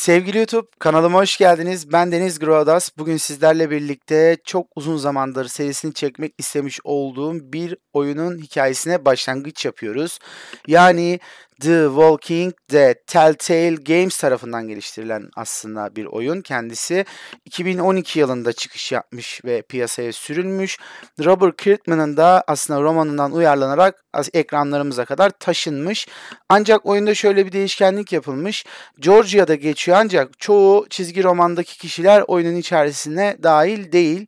Sevgili YouTube kanalıma hoş geldiniz. Ben Deniz Grodas. Bugün sizlerle birlikte çok uzun zamandır serisini çekmek istemiş olduğum bir oyunun hikayesine başlangıç yapıyoruz. Yani The Walking Dead Telltale Games tarafından geliştirilen aslında bir oyun. Kendisi 2012 yılında çıkış yapmış ve piyasaya sürülmüş. Robert Kirkman'ın da aslında romanından uyarlanarak ekranlarımıza kadar taşınmış. Ancak oyunda şöyle bir değişkenlik yapılmış. Georgia'da geçiyor ancak çoğu çizgi romandaki kişiler oyunun içerisine dahil değil.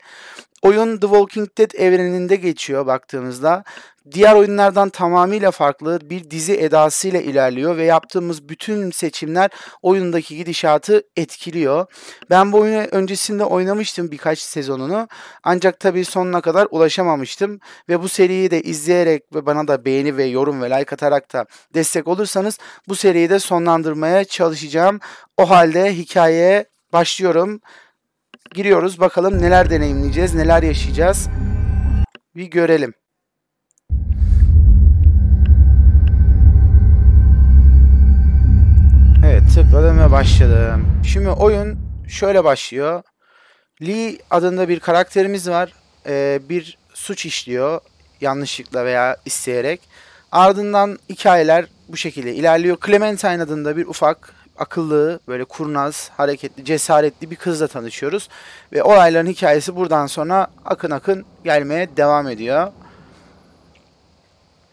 Oyun The Walking Dead evreninde geçiyor baktığımızda. Diğer oyunlardan tamamıyla farklı bir dizi edasıyla ilerliyor ve yaptığımız bütün seçimler oyundaki gidişatı etkiliyor. Ben bu oyunu öncesinde oynamıştım birkaç sezonunu ancak tabii sonuna kadar ulaşamamıştım ve bu seriyi de izleyerek ve bana da beğeni ve yorum ve like atarak da destek olursanız bu seriyi de sonlandırmaya çalışacağım. O halde hikayeye başlıyorum giriyoruz. Bakalım neler deneyimleyeceğiz, neler yaşayacağız. Bir görelim. Evet tıkladım ve başladım. Şimdi oyun şöyle başlıyor. Lee adında bir karakterimiz var. Ee, bir suç işliyor yanlışlıkla veya isteyerek. Ardından hikayeler bu şekilde ilerliyor. Clementine adında bir ufak akıllı, böyle kurnaz, hareketli, cesaretli bir kızla tanışıyoruz. Ve olayların hikayesi buradan sonra akın akın gelmeye devam ediyor.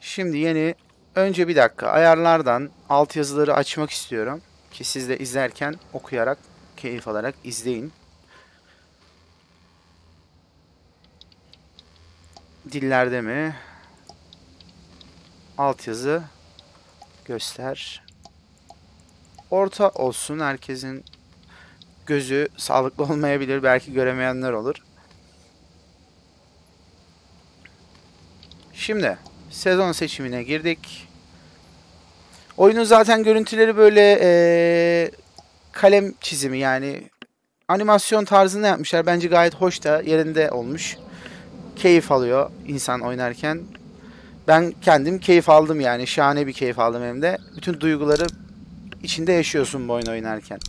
Şimdi yeni, önce bir dakika ayarlardan alt yazıları açmak istiyorum. Ki siz de izlerken okuyarak, keyif alarak izleyin. Dillerde mi? Altyazı göster orta olsun. Herkesin gözü sağlıklı olmayabilir. Belki göremeyenler olur. Şimdi sezon seçimine girdik. Oyunun zaten görüntüleri böyle ee, kalem çizimi yani animasyon tarzında yapmışlar. Bence gayet hoş da yerinde olmuş. Keyif alıyor insan oynarken. Ben kendim keyif aldım yani. Şahane bir keyif aldım hem de. Bütün duyguları içinde yaşıyorsun bu oyun oynarken.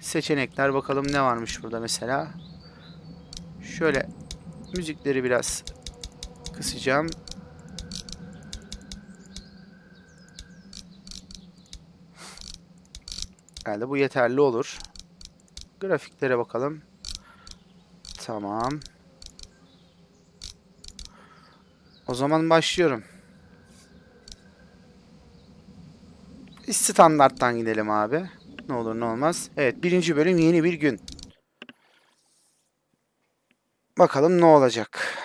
Seçenekler bakalım ne varmış burada mesela. Şöyle müzikleri biraz kısacağım. Herhalde bu yeterli olur. Grafiklere bakalım. Tamam. O zaman başlıyorum. Standarttan gidelim abi. Ne olur ne olmaz. Evet birinci bölüm yeni bir gün. Bakalım ne olacak.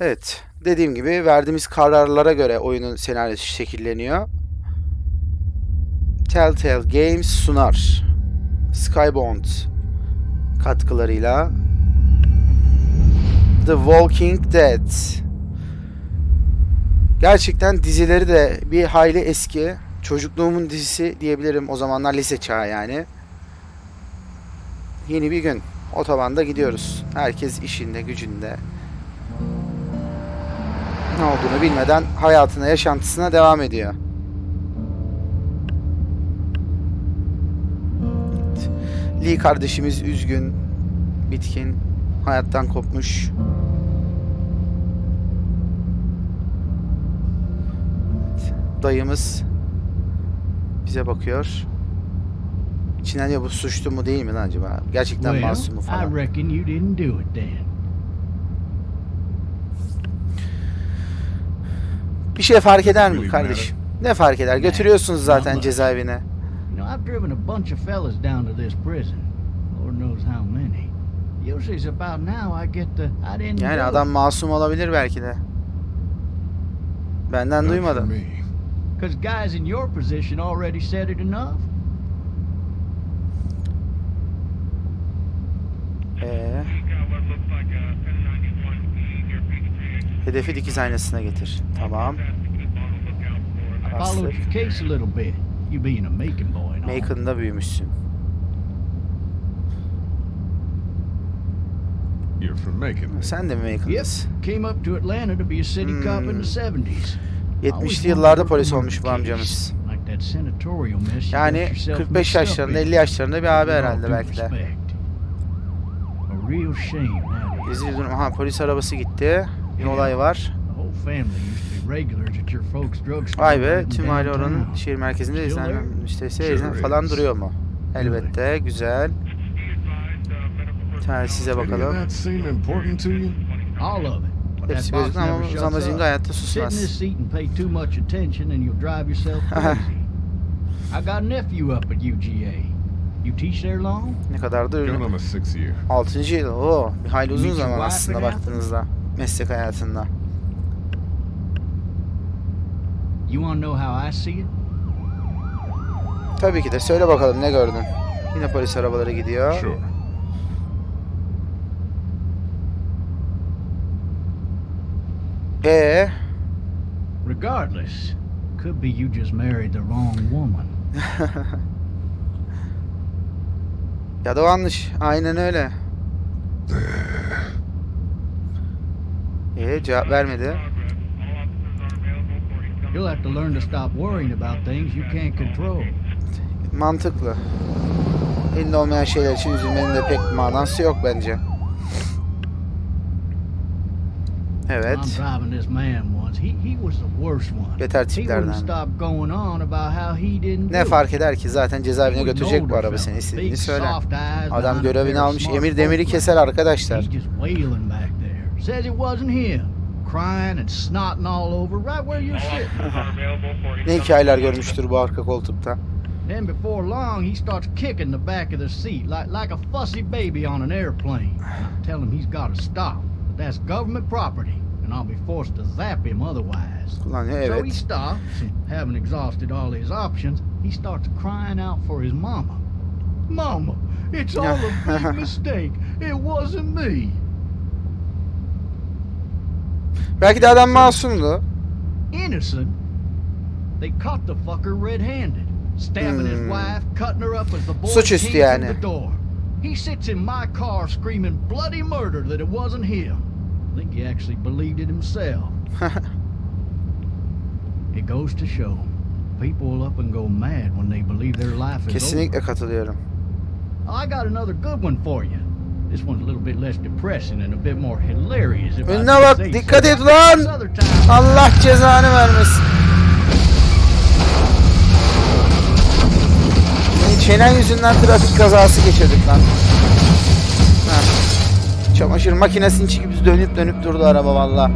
Evet. Dediğim gibi verdiğimiz kararlara göre oyunun senaryosu şekilleniyor. Telltale Games sunar. Skybound katkılarıyla The Walking Dead. Gerçekten dizileri de bir hayli eski. Çocukluğumun dizisi diyebilirim. O zamanlar lise çağı yani. Yeni bir gün. Otobanda gidiyoruz. Herkes işinde, gücünde. Ne olduğunu bilmeden hayatına, yaşantısına devam ediyor. Lee kardeşimiz üzgün, bitkin, hayattan kopmuş. dayımız bize bakıyor. İçinden ya bu suçlu mu değil mi lan acaba? Gerçekten well, masum mu falan. I reckon you didn't do it then. Bir şey fark eder mi kardeş? Ne fark eder? Götürüyorsunuz zaten cezaevine. You know, I've driven a bunch of fellas down to this prison. Lord knows how many. Yani adam masum olabilir belki de. Benden duymadım. Because guys in your position already said it enough. Ee, hedefi dikiz aynasına getir. Tamam. Macon'da büyümüşsün. You're from Macon. Sen de mi. Macon'dasın? Came up to Atlanta to be a city cop in the 70s. 70'li yıllarda polis olmuş bu amcamız. Yani got yourself 45 mixed up yaşlarında, in. 50 yaşlarında bir abi herhalde belki de. Rezil durum. Aha polis arabası gitti. Bir olay var. Vay be tüm aile oranın şehir merkezinde Still izlenen there? müşterisi Sure izlen falan duruyor mu? Elbette güzel. Telsize Any of bakalım. that seem important to you? All of it. But that Hepsi gözüküyor ama Zamazinga hayatta susmaz. seat and pay too much attention and you'll drive yourself crazy. I got a nephew up at UGA. You teach there long? Ne my sixth year. 6. yıl. Oo, bir hayli uzun zaman aslında baktığınızda. Meslek hayatında. You want to know how I see it? Tabii ki de. Söyle bakalım ne gördün? Yine polis arabaları gidiyor. Sure. Ee, Regardless, could be you just married the wrong woman. ya da yanlış. Aynen öyle. Ee, cevap vermedi. You'll have to learn to stop worrying about things you can't control. Mantıklı. Elinde olmayan şeyler için üzülmenin de pek manası yok bence. I'm Evet. driving this man once. He he was the worst one. Beter He wouldn't tiplerden. stop going on about how he didn't Ne fark eder ki zaten cezaevine götürecek bu araba seni istediğini söyler. Adam görevini almış. Emir demiri keser arkadaşlar. Ne hikayeler görmüştür bu arka koltukta. Then before long, he starts kicking the back of the seat like, like a fussy baby on an airplane. I tell him he's got to stop, that's government property, and I'll be forced to zap him otherwise. So he stops, and having exhausted all his options, he starts crying out for his mama. Mama, it's all a big mistake. It wasn't me. Belki de adam masumdu. Innocent. They caught the fucker red-handed, stabbing his Hmm. wife, cutting her up as the boy Suçüstü came yani. the door. He sits in my car screaming bloody murder that it wasn't him. I think he actually believed it himself. It goes to show, people will up and go mad when they believe their life is Kesinlikle katılıyorum. over. I got another good one for you. This one's a little bit less depressing and a bit more hilarious. If I Önüne do bak, dikkat et lan! Allah cezanı vermesin. Senin çenen yüzünden trafik kazası geçirdik lan. Çamaşır makinesinin içi gibi dönüp dönüp durdu araba valla.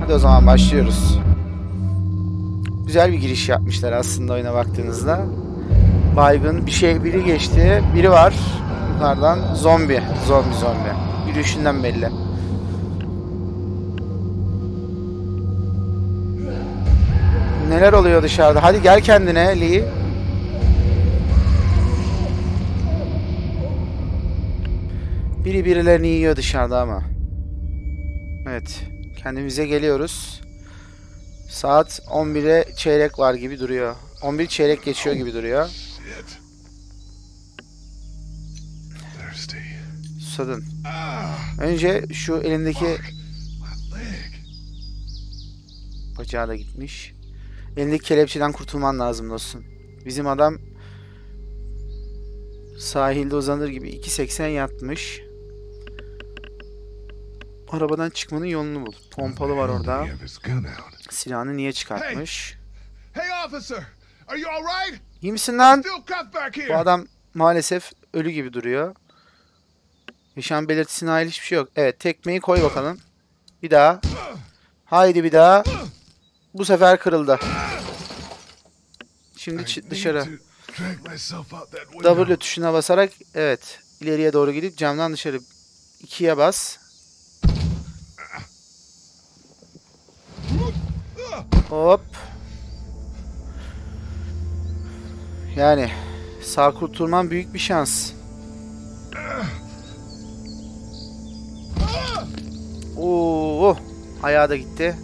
Hadi o zaman başlıyoruz. Güzel bir giriş yapmışlar aslında oyuna baktığınızda. Baygın bir şey biri geçti. Biri var. Yukarıdan zombi. Zombi zombi. Yürüyüşünden belli. Neler oluyor dışarıda? Hadi gel kendine Lee. Biri birilerini yiyor dışarıda ama. Evet. Kendimize geliyoruz. Saat 11'e çeyrek var gibi duruyor. 11 çeyrek geçiyor gibi duruyor. Susadın. Önce şu elindeki bacağı da gitmiş. Elindeki kelepçeden kurtulman lazım dostum. Bizim adam sahilde uzanır gibi 2.80 yatmış. Arabadan çıkmanın yolunu bul. Pompalı var orada. Silahını niye çıkartmış? Hey, officer. Are you all right? İyi misin lan? Bu adam maalesef ölü gibi duruyor. Yaşam belirtisine ait hiçbir şey yok. Evet tekmeyi koy bakalım. Bir daha. Haydi bir daha. Bu sefer kırıldı. Şimdi dışarı. W tuşuna basarak evet ileriye doğru gidip camdan dışarı ikiye bas. Hop. Yani sağ kurtulman büyük bir şans. Oo, ayağı da gitti.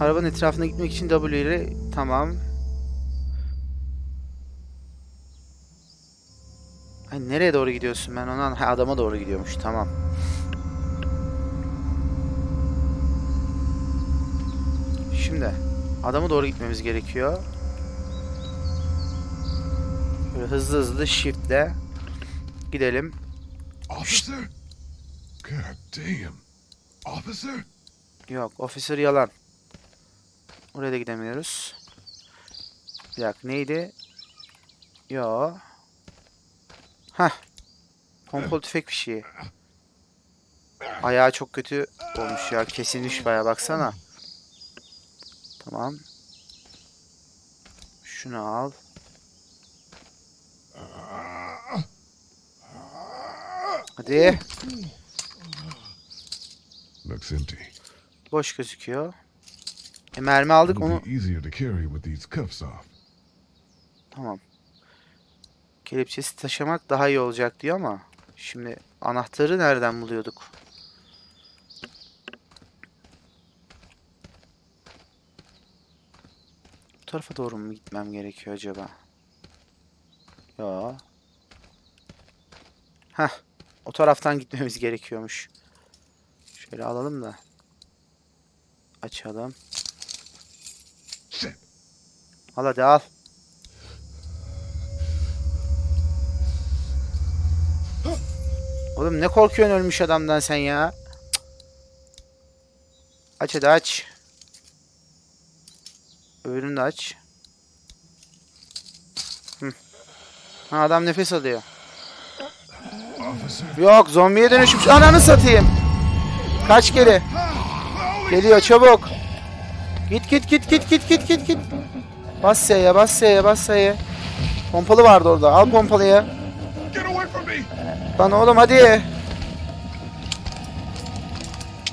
Arabanın etrafına gitmek için W ile tamam. Ay nereye doğru gidiyorsun ben ona adama doğru gidiyormuş tamam. Şimdi adama doğru gitmemiz gerekiyor. Böyle hızlı hızlı shiftle gidelim. Officer? God damn. Officer? Yok, officer yalan. Oraya da gidemiyoruz. Bir dakika neydi? Yo. Hah. Pompalı tüfek bir şey. Ayağı çok kötü olmuş ya. Kesilmiş baya baksana. Tamam. Şunu al. Hadi. Looks empty. Boş gözüküyor. E mermi aldık onu. Tamam. Kelepçesi taşımak daha iyi olacak diyor ama şimdi anahtarı nereden buluyorduk? Tarafa doğru mu gitmem gerekiyor acaba? Ya. Heh. O taraftan gitmemiz gerekiyormuş. Şöyle alalım da. Açalım. Al hadi al. Oğlum ne korkuyorsun ölmüş adamdan sen ya? Aç hadi aç. Öbürünü de aç. Ha, adam nefes alıyor. Yok zombiye dönüşmüş. Ananı satayım. Kaç geri. Geliyor çabuk. Git git git git git git git git. Bas S'ye bas S'ye bas S'ye. Pompalı vardı orada. Al pompalıyı. Lan oğlum hadi.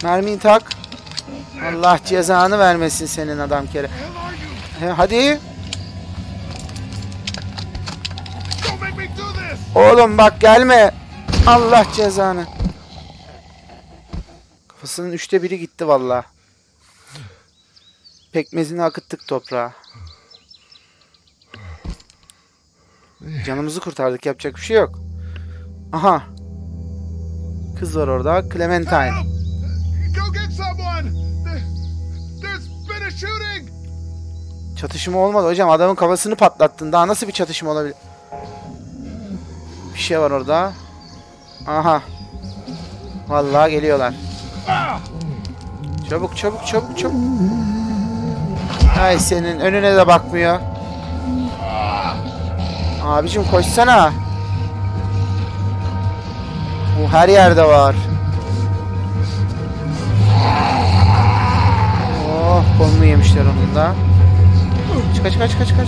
Mermiyi tak. Allah cezanı vermesin senin adam kere. Hadi. Oğlum bak gelme. Allah cezanı. Kafasının üçte biri gitti valla. Pekmezini akıttık toprağa. Canımızı kurtardık yapacak bir şey yok. Aha. Kız var orada. Clementine. Go get someone! There, there's been a shooting! Çatışma olmadı hocam. Adamın kafasını patlattın. Daha nasıl bir çatışma olabilir? Bir şey var orada. Aha. Vallahi geliyorlar. Çabuk çabuk çabuk çabuk. Ay senin önüne de bakmıyor. Abicim koşsana. Bu her yerde var. Oh kolunu yemişler onun da. Kaç kaç kaç kaç.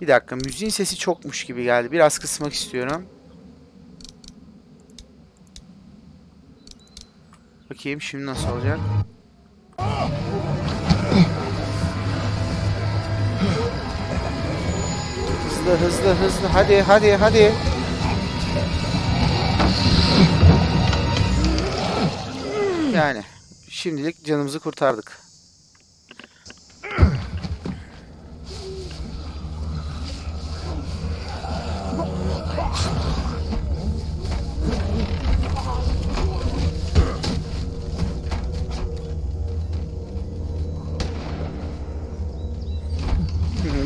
Bir dakika müziğin sesi çokmuş gibi geldi. Biraz kısmak istiyorum. Bakayım şimdi nasıl olacak. Hızlı hızlı hızlı hadi hadi hadi. Yani şimdilik canımızı kurtardık.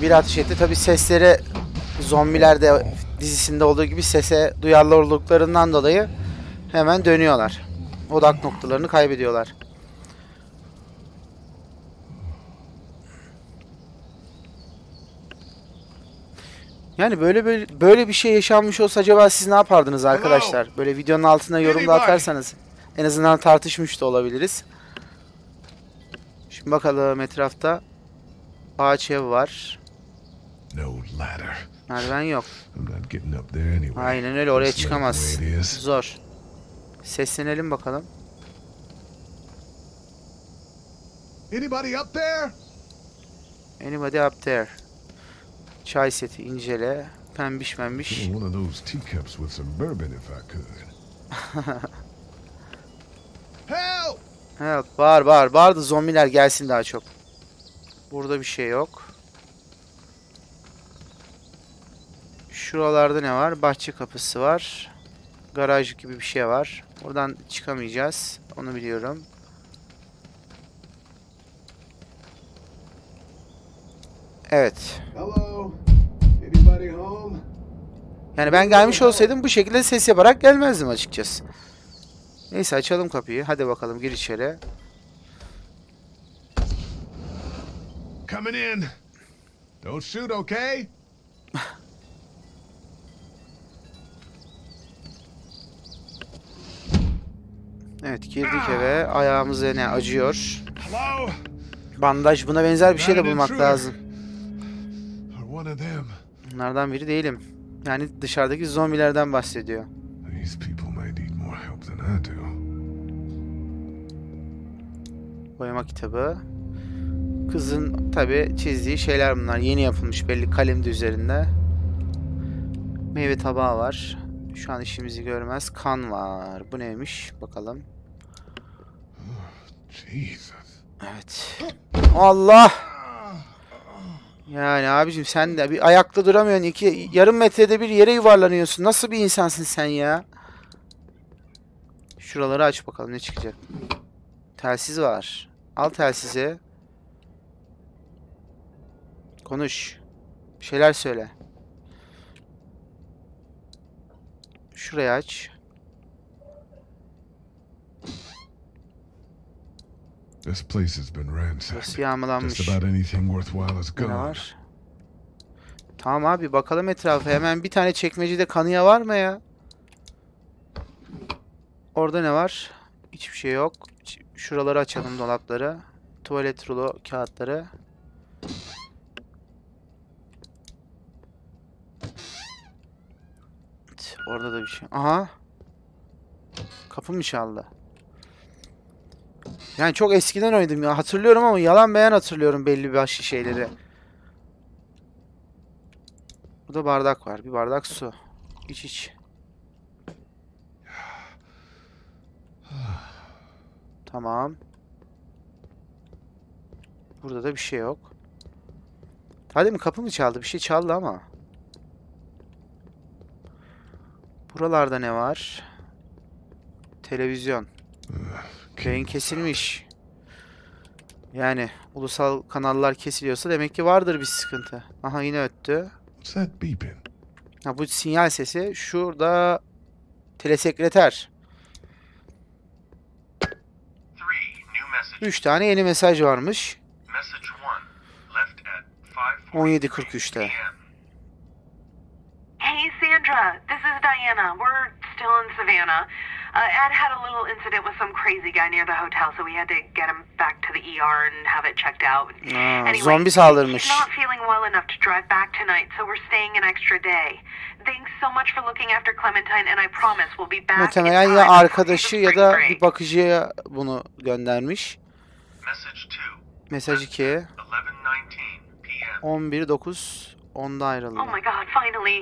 Bir ateş etti. Tabi sesleri zombilerde dizisinde olduğu gibi sese duyarlı olduklarından dolayı hemen dönüyorlar. Odak noktalarını kaybediyorlar. Yani böyle böyle, böyle bir şey yaşanmış olsa acaba siz ne yapardınız arkadaşlar? Böyle videonun altına yorumda atarsanız en azından tartışmış da olabiliriz. Şimdi bakalım etrafta ağaç ev var. No ladder. Merdiven yok. Aynen öyle oraya çıkamaz. Zor. Seslenelim bakalım. Anybody up there? Anybody up there? Çay seti incele. Pembiş pembiş. One of those teacups with some bourbon if I could. Help! Evet bağır bağır. Bağır da zombiler gelsin daha çok. Burada bir şey yok. Şuralarda ne var? Bahçe kapısı var. Garaj gibi bir şey var. Oradan çıkamayacağız. Onu biliyorum. Evet. Yani ben gelmiş olsaydım bu şekilde ses yaparak gelmezdim açıkçası. Neyse açalım kapıyı. Hadi bakalım gir içeri. Coming in. Don't shoot, okay? Evet girdik eve. Ayağımız yine acıyor. Bandaj buna benzer bir şey de bulmak lazım. One of them? Bunlardan biri değilim. Yani dışarıdaki zombilerden bahsediyor. These people may need more help than I do. Boyama kitabı. Kızın tabi çizdiği şeyler bunlar. Yeni yapılmış belli kalemde üzerinde. Meyve tabağı var. Şu an işimizi görmez. Kan var. Bu neymiş? Bakalım. Jesus. Evet. Allah! Yani abicim sen de bir ayakta duramıyorsun. iki yarım metrede bir yere yuvarlanıyorsun. Nasıl bir insansın sen ya? Şuraları aç bakalım ne çıkacak. Telsiz var. Al telsizi. Konuş. Bir şeyler söyle. Şurayı aç. This place has been ransacked. Burası yağmalanmış. Just about anything worthwhile is Ne gone. var? Tamam abi bakalım etrafa. Hemen bir tane çekmecede kanıya var mı ya? Orada ne var? Hiçbir şey yok. Şuraları açalım dolapları. Tuvalet rulo kağıtları. Evet, Orada da bir şey. Aha. Kapı mı çaldı? Yani çok eskiden oynadım ya. Hatırlıyorum ama yalan beyan hatırlıyorum belli başlı şeyleri. Burada bardak var. Bir bardak su. İç iç. Tamam. Burada da bir şey yok. Hadi mi kapı mı çaldı? Bir şey çaldı ama. Buralarda ne var? Televizyon. Yayın kesilmiş. Yani ulusal kanallar kesiliyorsa demek ki vardır bir sıkıntı. Aha yine öttü. What's that beeping? Ha, bu sinyal sesi şurada telesekreter. 3 tane yeni mesaj varmış. Message one left at 5:43 17.43'te. p.m. Hey, Sandra. This is Diana. We're still in Savannah. Uh, Ed had a little incident with some crazy guy near the hotel, so we had to get him back to the ER and have it checked out. Aa, zombi saldırmış. He's not feeling well enough to drive back tonight, so we're staying an extra day. Thanks so much for looking after Clementine, and I promise we'll be back in Muhtemelen ya arkadaşı ya da bir bakıcıya bunu göndermiş. Message two Mesaj 2. 11:19 p.m. 11.9 10'da ayrıldı. Oh my god, finally.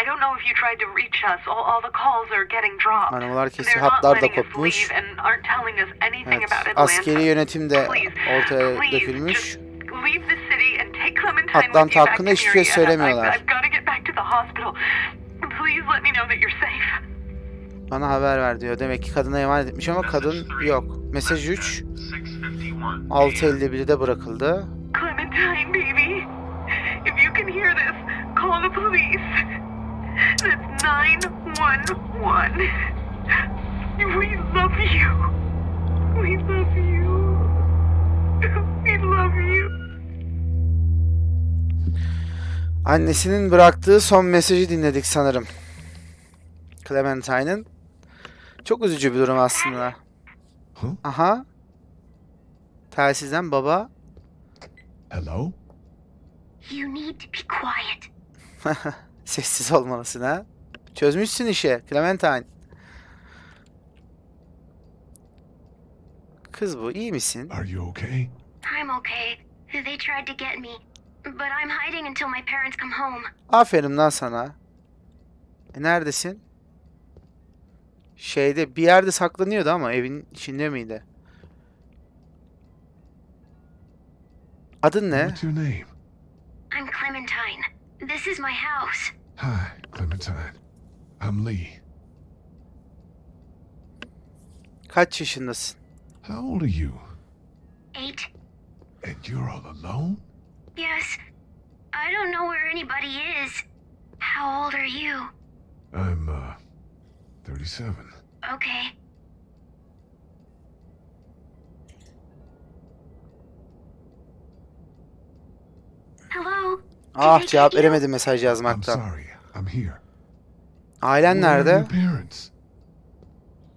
I don't know if you tried to reach us. All, all the calls are getting dropped. They're not Hatlar da kopmuş. Evet. Askeri yönetim de ortaya please, dökülmüş. Atlanta hakkında hiçbir şey söylemiyorlar. Bana haber ver diyor. Demek ki kadına emanet etmiş ama kadın yok. Mesaj 3. 6:51 p.m. 6.51'de bırakıldı. Clementine, baby. Call the police. That's 911. We love you. We love you. We love you. Annesinin bıraktığı son mesajı dinledik sanırım. Clementine'ın. Çok üzücü bir durum aslında. Huh? Aha. Telsizden baba. Hello? You need to be quiet. Sessiz olmalısın ha. Çözmüşsün işi Clementine. Kız bu iyi misin? Are you okay? I'm okay. They tried to get me, but I'm hiding until my parents come home. Aferin lan sana. E, neredesin? Şeyde bir yerde saklanıyordu ama evin içinde miydi? Adın ne? What's your name? I'm Clementine. This is my house. Hi, Clementine. I'm Lee. Kaç yaşındasın? How old are you? Eight? And you're all alone? Yes. I don't know where anybody is. How old are you? I'm, uh, 37. Okay. Hello? Ah cevap veremedim mesaj I'm yazmaktan. sorry. I'm here. Ailen nerede? your parents?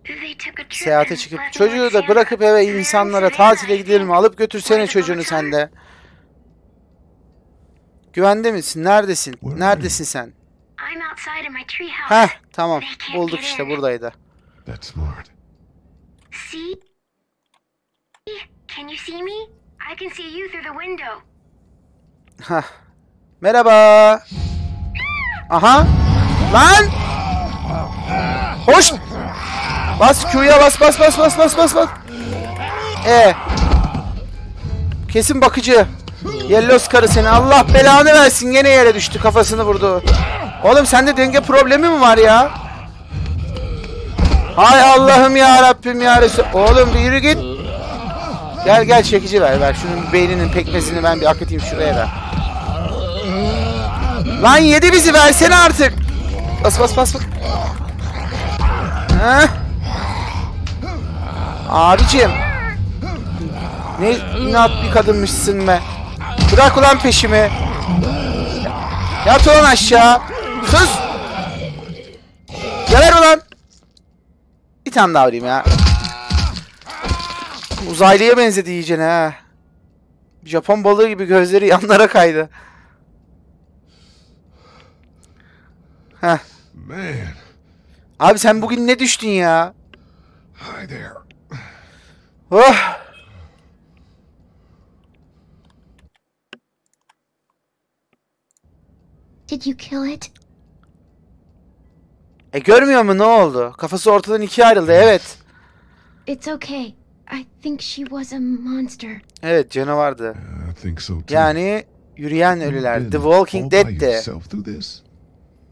They took a trip Seyahate çıkıp çocuğu da Santa. bırakıp eve insanlara tatile gidelim. Alıp götürsene çocuğunu sen de. Güvende misin? Neredesin? Where are Neredesin sen? I'm outside in my treehouse. Heh tamam. They can't Bulduk işte buradaydı. That's smart. See? Can you see me? I can see you through the window. Hah. Merhaba. Aha. Lan. Hoş. Bas Q'ya bas bas bas bas bas bas bas. E. Kesin bakıcı. Yellos karı seni. Allah belanı versin. Gene yere düştü. Kafasını vurdu. Oğlum sende denge problemi mi var ya? Hay Allah'ım ya Rabbim ya Resul. Oğlum bir yürü git. Gel gel çekici ver ver. Şunun beyninin pekmezini ben bir akıtayım şuraya da. Lan yedi bizi versene artık. Bas bas bas bas. Abicim. Ne inat bir kadınmışsın be. Bırak ulan peşimi. Yat ulan aşağı. Sus. Geber ulan. Bir tane daha vurayım ya. Uzaylıya benzedi iyicene ha. Japon balığı gibi gözleri yanlara kaydı. Heh. Man. Abi sen bugün ne düştün ya? Hi there. Oh. Did you kill it? E görmüyor mu ne oldu? Kafası ortadan ikiye ayrıldı evet. It's okay. I think she was a monster. Evet canavardı. I think so too. Yani yürüyen ölüler. The Walking Dead de.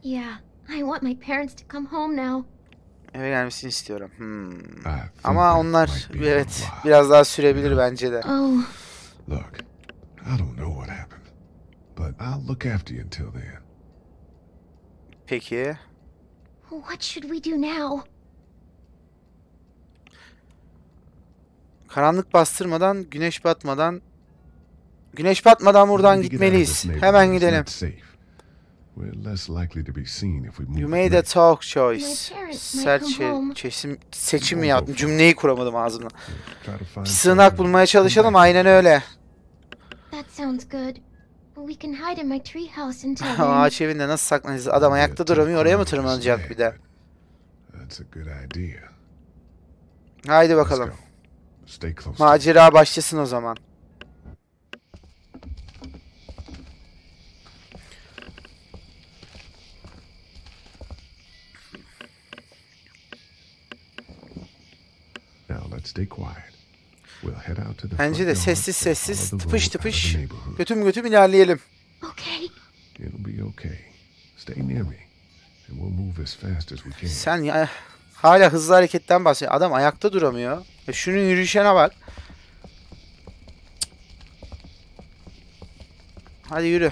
Yeah, I want my parents to come home now. Eve gelmesini istiyorum. Hmm. Ama onlar evet biraz daha sürebilir bence de. Oh, Look, I don't know what happened, but I'll look after you until then. Peki. what should we do now? Karanlık bastırmadan, güneş batmadan Güneş batmadan buradan gitmeliyiz. Hemen gidelim. We're less likely to be seen if we move. You made a talk choice. Sert şey, çeşim, seçim mi yaptım? Cümleyi kuramadım ağzımdan. Bir sığınak bulmaya çalışalım aynen öyle. That sounds good. We can hide in my treehouse until. Ağaç evinde nasıl saklanacağız? Adam ayakta duramıyor oraya mı tırmanacak bir de? That's a good idea. Haydi bakalım. Macera başlasın o zaman. Now let's stay quiet. We'll head out to the Bence de sessiz sessiz, tıpış tıpış, götüm götüm ilerleyelim. Okay. It'll be okay. Stay near me, and we'll move as fast as we can. Sen ya hala hızlı hareketten bahsediyor. Adam ayakta duramıyor. Ya şunun yürüyüşene bak. Hadi yürü.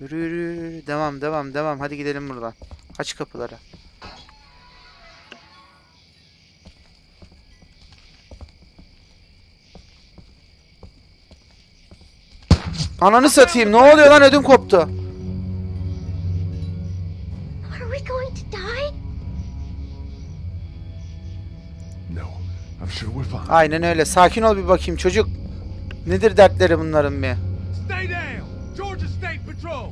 Yürü yürü yürü. Devam devam devam. Hadi gidelim buradan. Aç kapıları. Ananı satayım. Ne oluyor lan ödüm koptu. Are we going to die? No, I'm sure we're fine. Aynen öyle. Sakin ol bir bakayım çocuk. Nedir dertleri bunların bir? Stay down! Georgia State Patrol!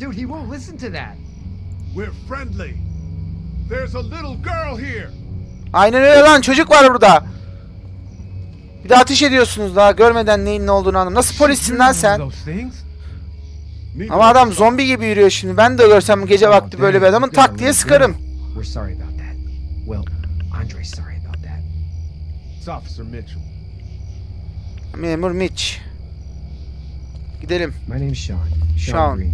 Dude, he won't listen to that. We're friendly. There's a little girl here. Aynen öyle lan çocuk var burada. Bir de ateş ediyorsunuz daha görmeden neyin ne olduğunu anlam. Nasıl polissin lan sen? Ama adam zombi gibi yürüyor şimdi. Ben de görsem gece vakti böyle bir adamın tak diye sıkarım. Memur Mitch. Gidelim. My Sean. Sean, Sean. Green.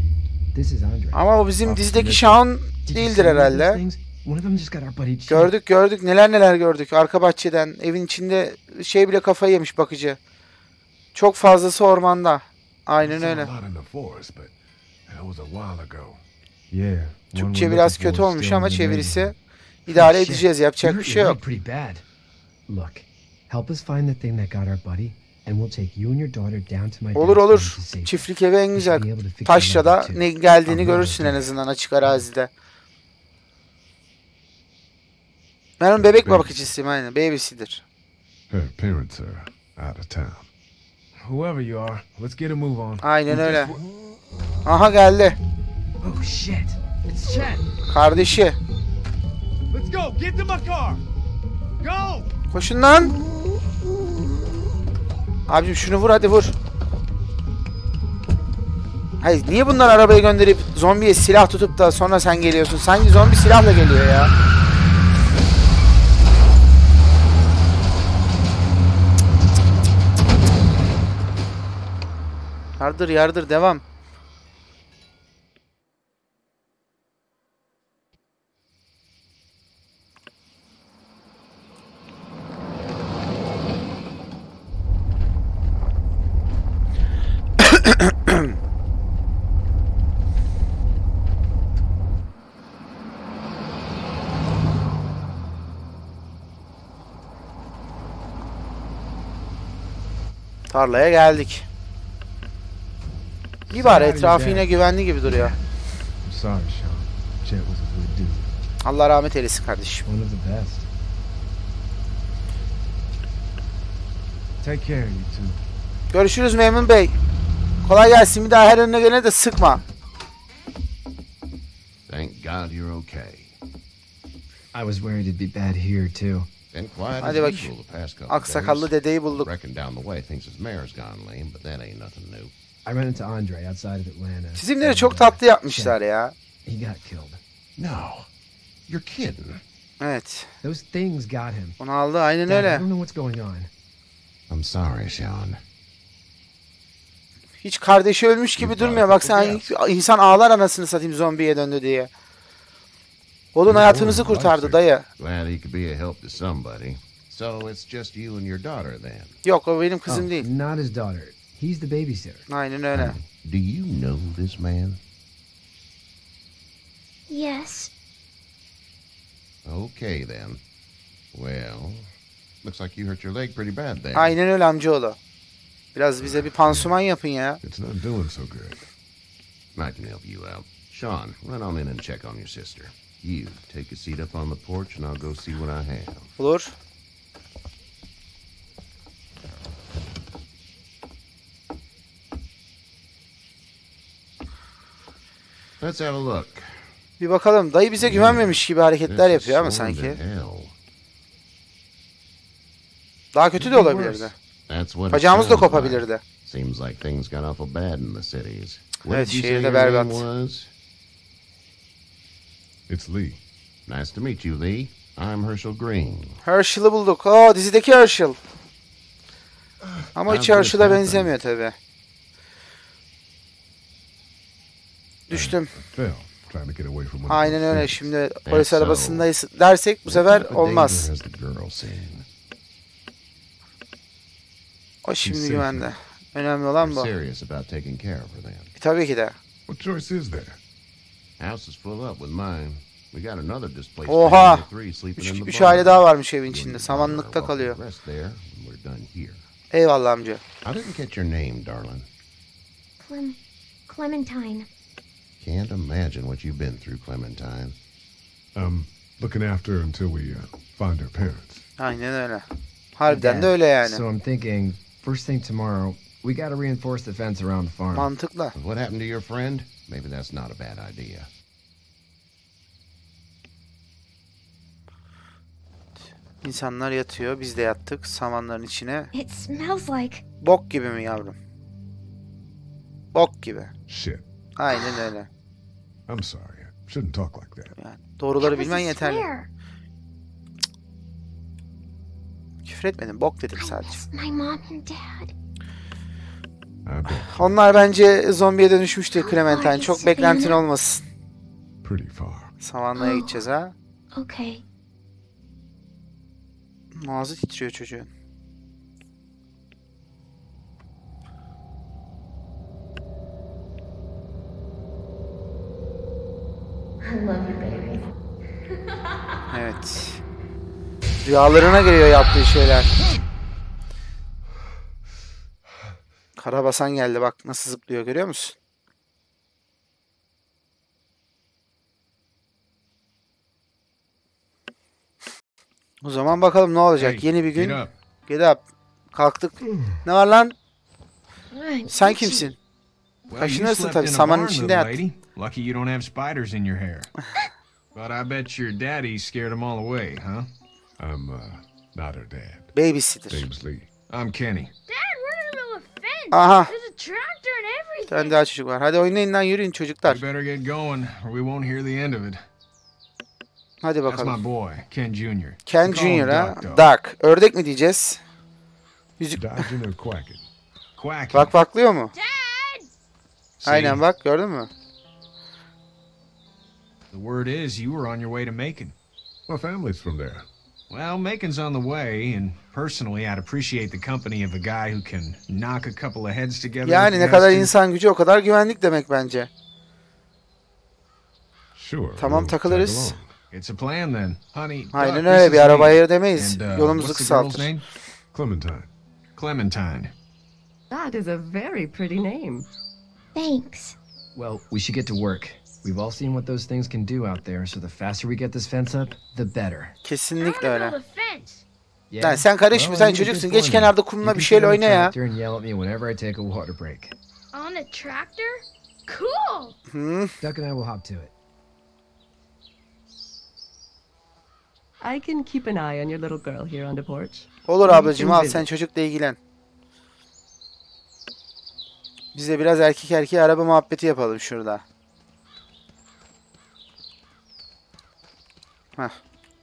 This is Andre. Ama o bizim dizideki. Sean değildir herhalde. Things? One of them just got our buddy Chief. Gördük gördük neler neler gördük arka bahçeden evin içinde şey bile kafayı yemiş bakıcı. Çok fazlası ormanda. Aynen öyle. Türkçe biraz kötü olmuş ama çevirisi idare edeceğiz yapacak bir şey yok. Look, help us find the thing that got our buddy, Olur olur. Çiftlik evi en güzel. too. ne geldiğini görürsün en azından açık arazide. Ben onun bebek Baby. bakıcısıyım aynen. Babysitter. Her parents are out of town. Whoever you are, let's get a move on. Aynen öyle. Aha geldi. Oh shit! It's Chet. Kardeşi. Let's go. Get to my car. Go. Koşun lan. Abicim şunu vur hadi vur. Hayır niye bunlar arabaya gönderip zombiye silah tutup da sonra sen geliyorsun? Sanki zombi silahla geliyor ya. Yardır yardır devam. Tarlaya geldik. İyi bari etrafı yine güvenli gibi duruyor. I'm sorry, Sean. Chet was a good dude. Allah rahmet eylesin kardeşim. One of the best. Take care, you two. Görüşürüz Memnun Bey. Kolay gelsin. Bir daha her önüne gelene de sıkma. Thank God you're okay. I was worried it'd be bad here too. Been quiet Hadi bak. Aksakallı dedeyi bulduk. Reckon down the way thinks his mare's gone lame, but that ain't nothing new. I ran into Andre outside of Atlanta. Çizimleri çok tatlı yapmışlar ya. He got killed. No, you're kidding. Evet. Those things got him. Onu aldı. Aynen Dad, I öyle. don't know what's going on. I'm sorry, Sean. Hiç kardeşi ölmüş gibi durmuyor. Baksana insan ağlar anasını satayım zombiye döndü diye. Oğlun hayatımızı kurtardı dayı. Glad he could be a help to somebody. So it's just you and your daughter then. Yok o benim kızım Oh, değil. Not his daughter. He's the babysitter. Aynen öyle. Do you know this man? Yes. Okay then. Well, looks like you hurt your leg pretty bad there. Aynen öyle amcaoğlu. Biraz bize bir pansuman yapın ya. It's not doing so good. I can help you out. Sean, run on in and check on your sister. You take a seat up on the porch and I'll go see what I have. Olur. Let's have a look. Bir bakalım. Dayı bize güvenmemiş gibi hareketler yapıyor ama sanki. Daha kötü de olabilirdi. Bacağımız da kopabilirdi. Seems like things got awful bad in the cities. Evet, şehirde berbat. It's Lee. Nice to meet you, Lee. I'm Herschel Green. Herschel'ı bulduk. Oo dizideki Herschel. Ama hiç Herschel'a benzemiyor tabi. Düştüm. Fell, trying to get away from one of Aynen öyle. Şimdi polis arabasındayız dersek bu sefer olmaz. danger has the girl seen? O şimdi güvende. Önemli olan bu. serious about taking care of her then. E, tabii ki de. What choice is there? House is full up with mine. We got another displaced Oha! family of three sleeping Üç, in the üç aile daha varmış evin içinde. Samanlıkta kalıyor. Eyvallah amca. I didn't catch your name, darling. Clem. Clementine. Can't imagine what you've been through, Clementine. I'm looking after her until we uh, find her parents. Aynen öyle. Harbiden Dad, de öyle yani. So I'm thinking, first thing tomorrow, we gotta reinforce the fence around the farm. Mantıklı. What happened to your friend? Maybe that's not a bad idea. İnsanlar yatıyor. Biz de yattık samanların içine. It smells like. Bok gibi mi yavrum? Bok gibi. Shit. Aynen öyle. I'm sorry. I shouldn't talk like that. Yani doğruları bilmen yeterli. swear. Küfür etmedim. Bok dedim I sadece. miss my mom and dad. I bet Onlar bence zombiye dönüşmüştür Clementine. Çok beklentin olmasın. pretty far. Savanna'ya gideceğiz ha. Okay. Ağzı titriyor çocuğun. I love you, baby. Evet. Rüyalarına giriyor yaptığı şeyler. Karabasan geldi bak nasıl zıplıyor görüyor musun? O zaman bakalım ne olacak. Hey, Yeni bir gün. Get up. Get up. Kalktık. Ne var lan? Sen kimsin? Well, you Kaşınırsın slept tabii, in a samanın barn, içinde little yat. lady. Lucky you don't have spiders in your hair. but I bet your daddy scared them all away, huh? I'm uh, not her dad. Babysitter. James Lee. I'm Kenny. Dad, we're in the fence. Aha. There's a tractor and everything. tane daha çocuk var. Hadi oynayın lan yürüyün çocuklar. We better get going, or we won't hear the end of it. Hadi That's my bakalım. boy, Ken Jr. Ken Jr. ha. Duck. Ördek mi diyeceğiz? Yüzük. Dodging or quacking? Quack. Bak baklıyor mu? Dad! See, Aynen bak gördün mü? The word is you were on your way to Macon. My family's from there. Well, Macon's on the way, and personally, I'd appreciate the company of a guy who can knock a couple of heads together. Yani ne kadar insan gücü o kadar güvenlik demek bence. Sure. Tamam, takılırız. It's a plan then, honey. Aynen öyle bir araba ayır demeyiz. And, uh, Yolumuzu what's the girl's kısaltır. name? Clementine. Clementine. That is a very pretty name. Thanks. Well, we should get to work. We've all seen what those things can do out there, so the faster we get this fence up, the better. Kesinlikle öyle. Yani sen Well, sen çocuksun. Geç kenarda kumla bir şeyle oyna ya. tractor and yell at me whenever I take a water break. On a tractor? Cool. Hı? Duck and I will hop to it. I can keep an eye on your little girl here on the porch. Olur ablacığım al sen çocukla ilgilen. Biz de biraz erkek erkeğe araba muhabbeti yapalım şurada. Heh.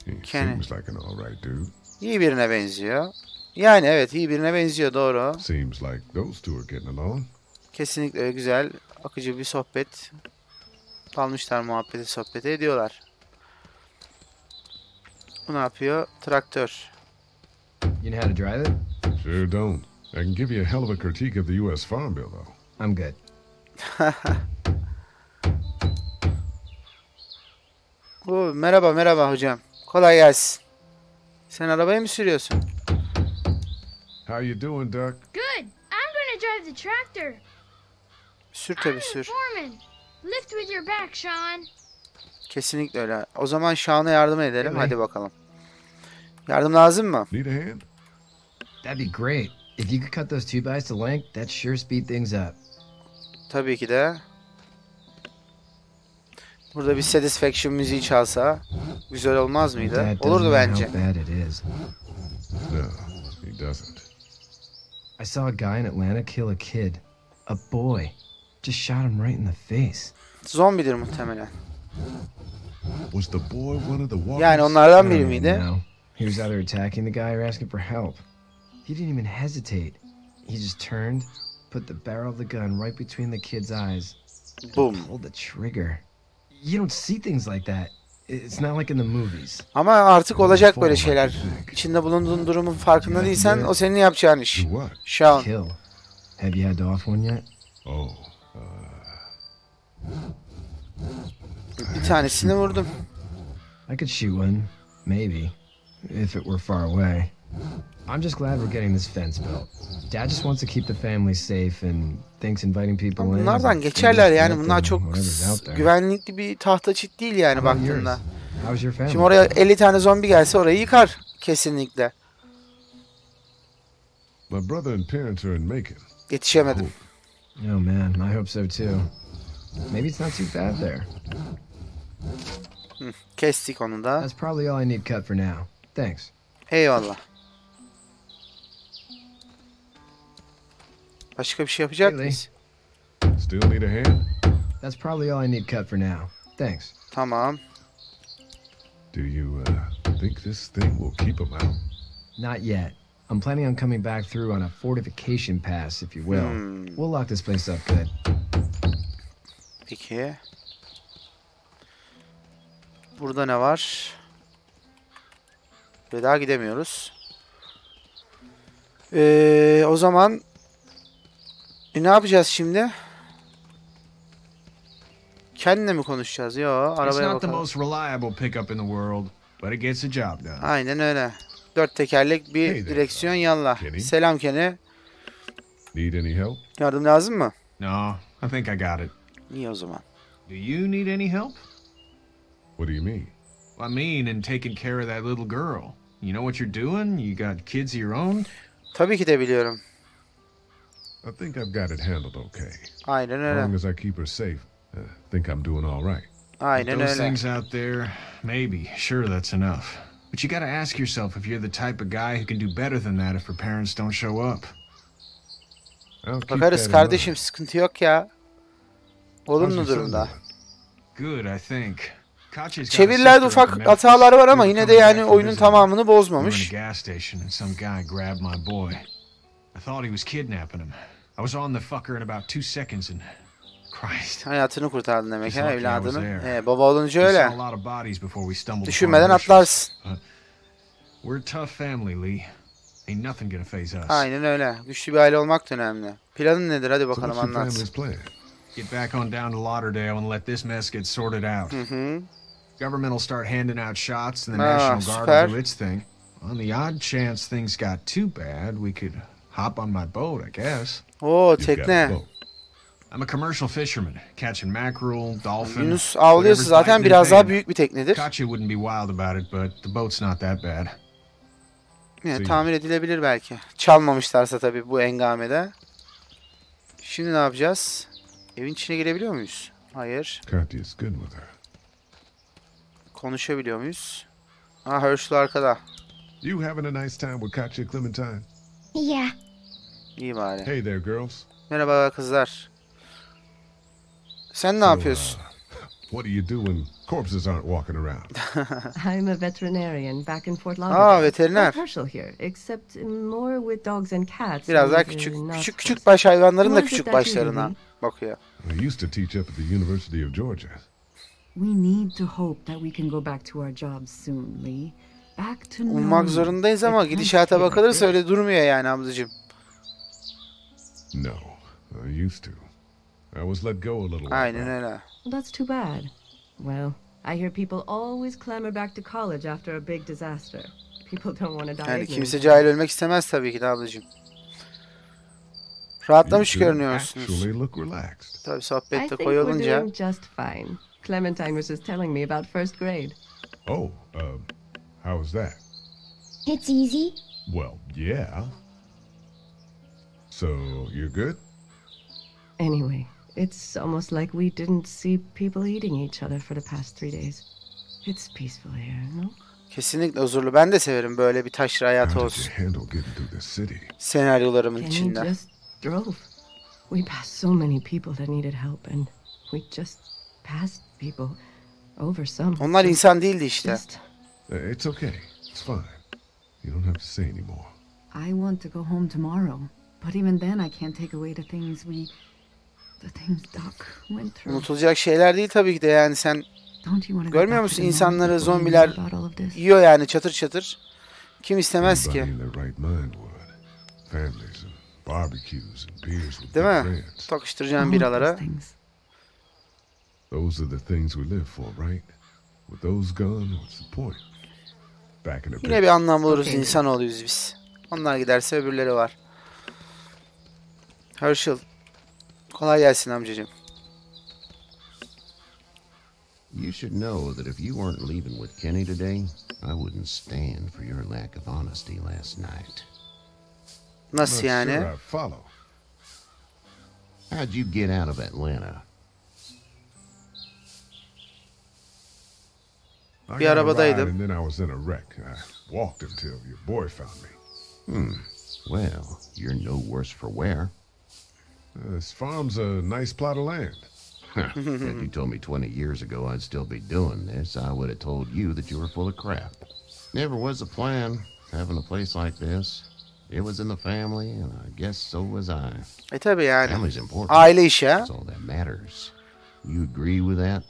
He Kenny. seems like an all right dude. İyi birine benziyor. Yani evet iyi birine benziyor doğru. Seems like those two are getting along. Kesinlikle güzel, akıcı bir sohbet. Dalmışlar muhabbeti, sohbeti ediyorlar. Bu ne yapıyor? Traktör. You know how to drive it? Sure don't. I can give you a hell of a critique of the U.S. Farm Bill, though. I'm good. Oo, merhaba merhaba hocam. Kolay gelsin. Sen arabayı mı sürüyorsun? How you doing, Duck? Good. I'm gonna drive the tractor. Sür tabii sür. foreman. Lift with your back, Sean. Kesinlikle öyle. O zaman Şahan'a yardım edelim. Evet. Hadi bakalım. Yardım lazım mı? Need a hand? That'd be great. If you could cut those two bys to length, that'd sure speed things up. Tabii ki de. Burada bir satisfaction müziği çalsa güzel olmaz mıydı? Olurdu bence. No, he doesn't. I saw a guy in Atlanta kill a kid. A boy. Just shot him right in the face. Zombidir muhtemelen. Was the boy one of the walkers? Yani onlardan biri miydi? He was either attacking the guy or asking for help. He didn't even hesitate. He just turned, put the barrel of the gun right between the kid's eyes, Boom. pulled the trigger. You don't see things like that. It's not like in the movies. Ama artık olacak böyle şeyler. İçinde bulunduğun durumun farkında değilsen o senin yapacağın iş. Sean. Kill. Have you had off one yet? Oh, Bir tanesini vurdum. I could shoot one, maybe, if it were far away. I'm just glad we're getting this fence built. Dad just wants to keep the family safe and thinks inviting people in. Bunlardan a geçerler yani. Bunlar çok güvenlikli bir tahta çit değil yani baktığında. Şimdi oraya 50 tane zombi gelse orayı yıkar. Kesinlikle. my brother and parents are in Macon. Yetişemedim. Oh man, I hope so too. Maybe it's not too bad there. Kestik onu da. That's probably all I need cut for now. Thanks. Eyvallah. Başka bir şey yapacak Really? mıyız? Still need a hand? That's probably all I need cut for now. Thanks. Tamam. Do you uh, think this thing will keep him out? Not yet. I'm planning on coming back through on a fortification pass, if you will. Hmm. We'll lock this place up good. Peki. Burada ne var? Ve daha gidemiyoruz. Ee, o zaman e, ne yapacağız şimdi? Kendine mi konuşacağız? Yo, It's arabaya not the bakalım. most reliable pickup in the world, but it gets the job done. Aynen öyle. Dört tekerlek bir Hey direksiyon yalla. Kenny. Selam Kenny. Need any help? Yardım lazım mı? No, I think I got it. İyi o zaman. Do you need any help? What do you mean? I mean, in taking care of that little girl. You know what you're doing? You got kids of your own? Tabii ki de biliyorum. I think I've got it handled okay. Aynen As long öyle. as I keep her safe, I think I'm doing all right. Aynen Those öyle. things out there, maybe. Sure, that's enough. But you gotta ask yourself if you're the type of guy who can do better than that if her parents don't show up. Bakarız kardeşim sıkıntı yok ya. Olumlu durumda. Good, I think. Çevirilerde ufak hataları var ama yine de yani oyunun tamamını bozmamış. a gas station and some guy grabbed my boy. I thought he was kidnapping him. I was on the fucker in about two seconds and... Christ. Hayatını kurtardın demek ha lucky I was evladını. there. Ee, baba olunca öyle. a lot of bodies before we stumbled upon Düşünmeden atlarsın. We're a tough family, Lee. Ain't nothing gonna phase us. Aynen öyle. Güçlü bir aile olmak da önemli. Planın nedir? Hadi bakalım anlat. Get back on down to Lauderdale and let this mess get sorted out. Hı hı. Government will start handing out shots and the Ah, National Guard super. will do its thing. On the odd chance things got too bad, we could hop on my boat, I guess. Oo You've got a tekne. boat. I'm a commercial fisherman, catching mackerel, dolphin. Yunus avlıyorsa whatever's zaten biting biraz daha büyük bir teknedir. Katya wouldn't be wild about it, but the boat's not that bad. Yine tamir edilebilir belki. Çalmamışlarsa tabii bu engamede. Şimdi ne yapacağız? Evin içine girebiliyor muyuz? Hayır. Katya's good with her. Konuşabiliyor muyuz? Ha Herschel arkada. You having a nice time with Katya Clementine? Yeah. İyi bari. Hey there, girls. Merhaba kızlar. Sen ne So, yapıyorsun? uh, what do you do when corpses aren't walking around? I'm a veterinarian back in Fort Aa Lauderdale. veteriner. Like Herschel here, except more with dogs and cats. Biraz daha uh, küçük. Küçük küçük baş hayvanların da küçük başlarına bakıyor. I used to teach up at the University of Georgia. We need to hope that we can go back to our jobs soon, Lee. Back to Ummak normal. zorundayız It ama gidişata bakılırsa öyle durmuyor yani ablacığım. No, I used to. I was let go a little while Aynen back. öyle. Well, that's too bad. Well, I hear people always clamor back to college after a big disaster. People don't want to die Yani ignorant. kimse cahil ölmek istemez tabii ki de ablacığım. Rahatlamış You two görünüyorsunuz. Actually look relaxed. Tabii I sohbette think we're koyulunca. doing just fine. Clementine was just telling me about first grade. Oh, uh, how was that? It's easy. Well, yeah. So, you're good? Anyway, it's almost like we didn't see people eating each other for the past three days. It's peaceful here, no? Kesinlikle huzurlu. Ben de severim böyle bir taşra hayatı How did olsun. you handle getting through this city? Senaryolarımın içinde. just drove. We passed so many people that needed help, and we just passed people over some. Onlar insan değildi işte. Just Uh, It's okay. It's fine. You don't have to say anymore. I want to go home tomorrow. But even then, I can't take away the things we. the things Doc went through. Unutulacak şeyler değil tabii ki de yani sen Don't you want to go görmüyor musun insanları zombiler yiyor yani çatır çatır. Kim istemez ki? Değil mi? of biralara. those are the things we live for, right? With those gone, what's the point? Back in the Yine bir anlam buluruz insanoğluyuz biz. Onlar giderse öbürleri var. Herschel. Kolay gelsin amcacığım. You should know that if you weren't leaving with Kenny today, I wouldn't stand for your lack of honesty last night. Nasıl yani? Sure I follow. How'd you get out of Atlanta? I Bir got a arabadaydım. ride and then I was in a wreck. I walked until your boy found me. Hmm. Well, you're no worse for wear. This farm's a nice plot of land. if you told me 20 years ago I'd still be doing this, I would have told you that you were full of crap. Never was a plan, having a place like this. It was in the family, and I guess so was I. E tabi yani. Family's important. Aile işi ha. That's all that matters. You agree with that?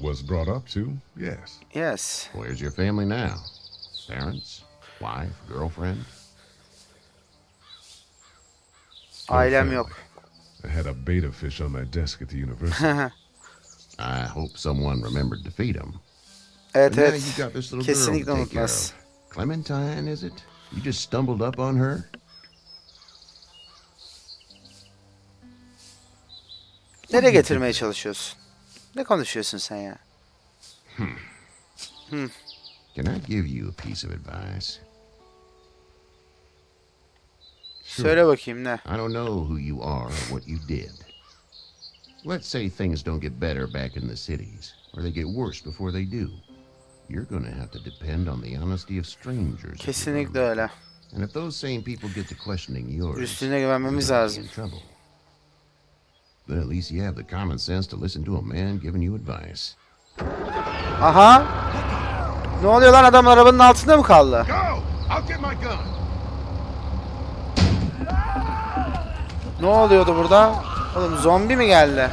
Was brought up to, yes. Yes. Where's your family now? Parents? Wife? Girlfriend? Full Ailem family. yok. I had a beta fish on my desk at the university. I hope someone remembered to feed him. evet And now evet. you got this little girl Kesinlikle to take care unutmaz. of. Clementine, is it? You just stumbled up on her? Nereye getirmeye çalışıyorsun? Ne konuşuyorsun sen ya? Can I give you a piece of advice? Söyle bakayım ne? I don't know who you are or what you did. Let's say things don't get better back in the cities, or they get worse before they do. You're going to have to depend on the honesty of strangers. Kesinlikle öyle. And if those same people get to questioning yours, Üstüne güvenmemiz gonna lazım. in trouble. But at least you have the common sense to listen to a man giving you advice. Aha! Ne oluyor lan adam arabanın altında mı kaldı? Go! I'll get my gun. Ne oluyordu burada? Oğlum zombi mi geldi?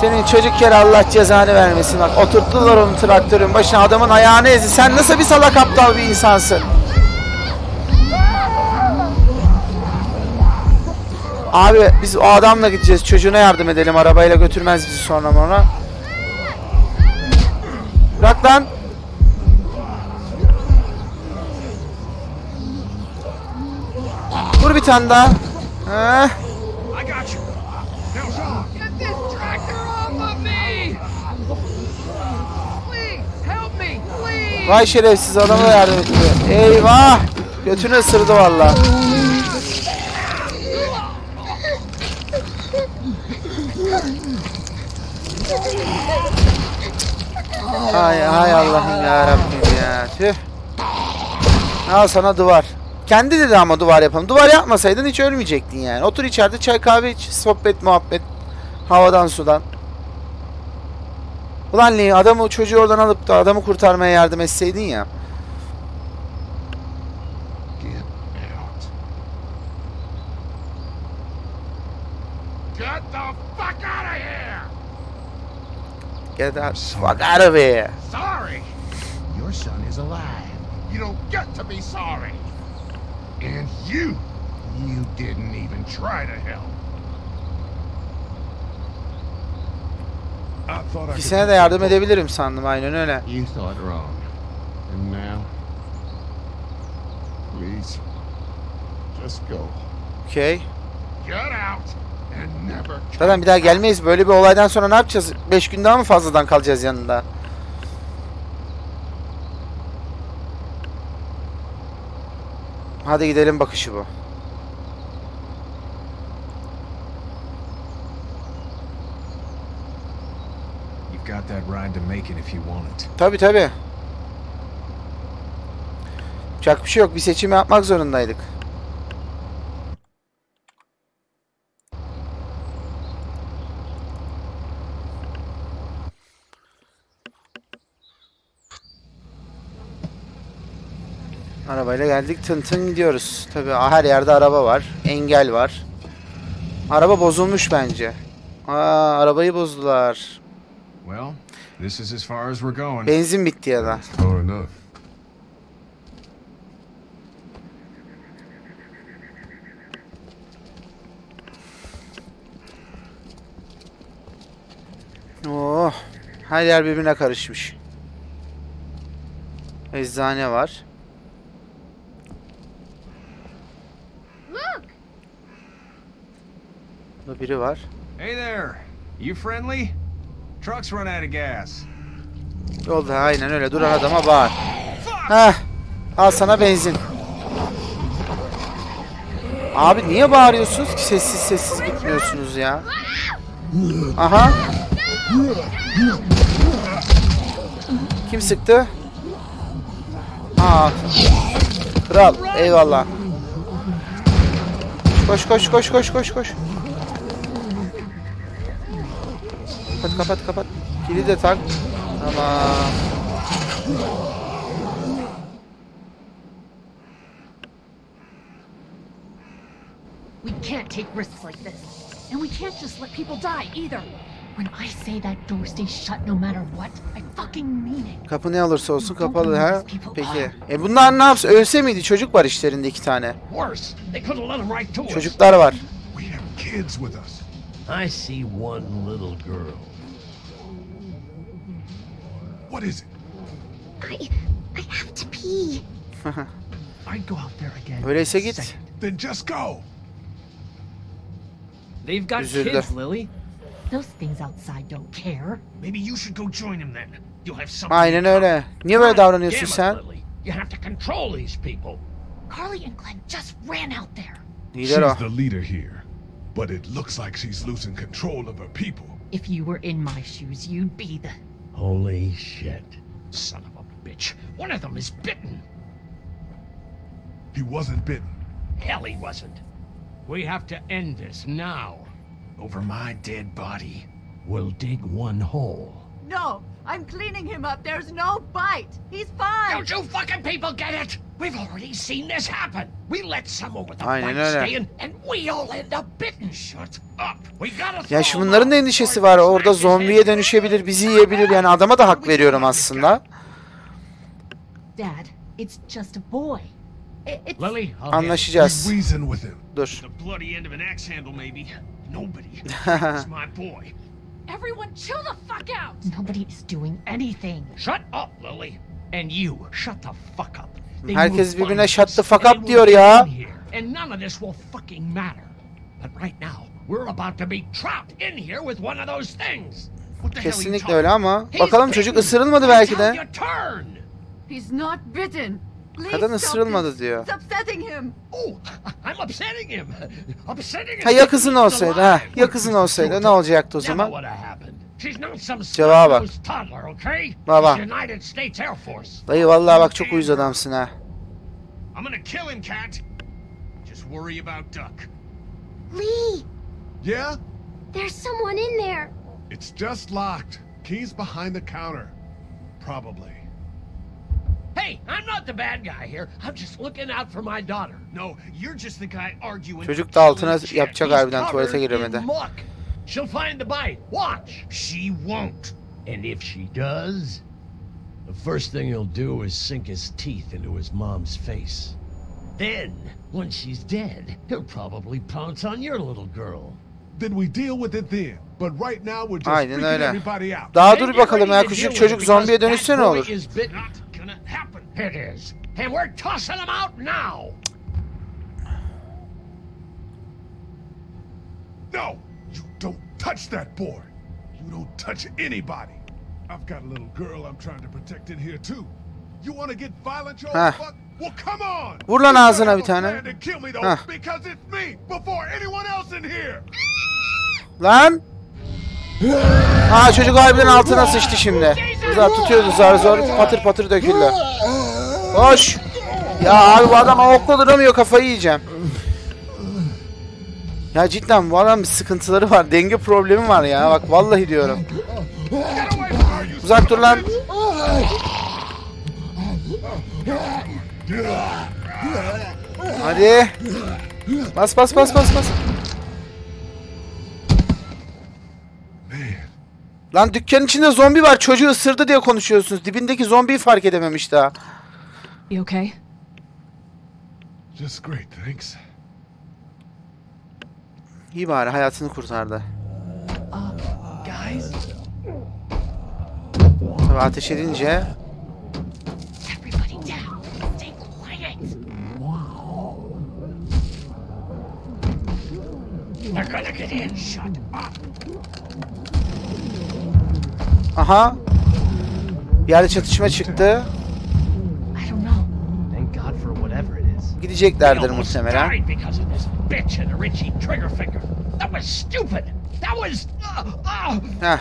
Senin çocuk kere Allah cezanı vermesin bak oturttular onu traktörün başına adamın ayağını ezdi. Sen nasıl bir salak aptal bir insansın? Abi biz o adamla gideceğiz çocuğuna yardım edelim arabayla götürmez bizi sonra ona. Bırak lan. Me, please! Vay şerefsiz adama da yardım ediyor. Eyvah! Götünü ısırdı valla. Hay hay Allah'ım ya Rabbim ya. Tüh. Al sana duvar. Kendi dedi ama duvar yapalım. Duvar yapmasaydın hiç ölmeyecektin yani. Otur içeride çay kahve iç, sohbet muhabbet. Havadan sudan. Ulan Lee adamı çocuğu oradan alıp da adamı kurtarmaya yardım etseydin ya. Get the fuck out of here! Get that fuck out of here. Sorry! Your son is alive. You don't get to be sorry. And you, you didn't even try to help. I thought I could İkisine de yardım edebilirim sandım aynen öyle. You thought wrong. And now, Please, just go. Okey. Get out and never Zaten bir daha gelmeyiz. Böyle bir olaydan sonra ne yapacağız? 5 gün daha mı fazladan kalacağız yanında? Hadi gidelim bakışı bu. You've got that ride to Macon if you want it. Tabi tabi. Yapacak bir şey yok. Bir seçim yapmak zorundaydık. Arabayla geldik tın tın gidiyoruz. Tabi her yerde araba var. Engel var. Araba bozulmuş bence. Aa, arabayı bozdular. Well, this is as far as we're going. Benzin bitti ya da. Far enough. Oh, her yer birbirine karışmış. Eczane var. Burada biri var. Hey there. You friendly? Truck's run out of gas. Yolda aynen öyle. Duran adama bağır. Heh. Al sana benzin. Abi niye bağırıyorsunuz ki sessiz sessiz gitmiyorsunuz ya? Aha. Kim sıktı? Aa. Kral. Eyvallah. Koş koş koş koş koş koş. Kapat kapat kapat. Kili de tak. Tamam. We can't take risks like this. And we can't just let people die either. When I say that door stays shut no matter what, I fucking mean it. Kapı ne alırsa olsun kapalı ha. Peki. E bunlar ne yapsın? Ölse miydi? Çocuk var işlerinde iki tane. Çocuklar var. We have kids with us. I see one little girl. What is it? I, I have to pee. I'd go out there again. Öyleyse git. Then just go. They've got Üzüldü. kids, Lily. Those things outside don't care. Maybe you should go join him then. You'll have something. Aynen öyle. Niye böyle davranıyorsun Damn it, sen? Lily. You have to control these people. Carly and Glenn just ran out there. Lider o. She's the leader here. But it looks like she's losing control of her people. If you were in my shoes, you'd be the. Holy shit. Son of a bitch. One of them is bitten. He wasn't bitten. Hell, he wasn't. We have to end this now. Over my dead body. We'll dig one hole. No, I'm cleaning him up. There's no bite. He's fine. Don't you fucking people get it? We've already seen this happen. We let someone with a Aynen bite öyle. stay in, and we all end up bitten. Shut up. We gotta Ya şu bunların da endişesi var. Orada zombiye dönüşebilir, bizi yiyebilir. Yani adama da hak veriyorum aslında. Dad, it's just a boy. Lily. Anlaşacağız. Reason with him. Dur. The bloody end of an axe handle, maybe. Nobody. It's my boy. Everyone, chill the fuck out. Nobody is doing anything. Shut up, Lily. And you, shut the fuck up. Herkes birbirine shut the fuck up diyor ya. And none of this will fucking matter. But right now, we're about to be trapped in here with one of those things. Kesinlikle öyle ama bakalım çocuk ısırılmadı belki de. He's not bitten. Kadın ısırılmadı diyor. Oh. Ha ya kızın olsaydı ha. Ya kızın olsaydı ne olacaktı o zaman? She's not some Cevaba bak. toddler, okay? Baba. United States Air Force. Dayı vallahi bak çok uyuz adamsın ha. I'm gonna kill him, cat. Just worry about Duck. Lee, Yeah? there's someone in there. It's just locked. Key's behind the counter. Probably. Hey, I'm not the bad guy here. I'm just looking out for my daughter. No, you're just the guy arguing. Çocuk da altına yapacak harbiden, tuvalete giremedi. In muck. She'll find the bite. Watch. She won't. And if she does, the first thing he'll do is sink his teeth into his mom's face. Then, when she's dead, he'll probably pounce on your little girl. Then we deal with it then. But right now we're just Aynen freaking öyle. everybody out. Daha Then dur get bakalım ready ya to küçük deal with çocuk it zombiye because dönüşse ne olur? bit- Not gonna happen. It is. And we're tossing him out now. No! Touch that boy! You don't touch anybody! I've got a little girl I'm trying to protect in here too. You wanna get violent, you old fuck? Well, come on! Vur lan ağzına bir tane. to Heh. because it's me before anyone else in here! Lan! Aa çocuk harbiden altına sıçtı şimdi. Burada tutuyordu zar zor patır patır döküldü. Koş! Ya abi bu adam avukla duramıyor kafayı yiyeceğim. Ya cidden bu adam bir sıkıntıları var. Denge problemi var ya. Bak vallahi diyorum. Uzak dur lan. Hadi. Bas bas bas bas bas. Lan dükkanın içinde zombi var. Çocuğu ısırdı diye konuşuyorsunuz. Dibindeki zombiyi fark edememiş daha. You okay? Just great, thanks. İyi bari hayatını kurtardı. Tabii ateş edince aha bir yerde çatışma çıktı. I don't know. thank God for whatever it is. Gideceklerdir muhtemelen. Bitch and the Richie trigger finger. That was stupid. That was. Uh, uh, Heh.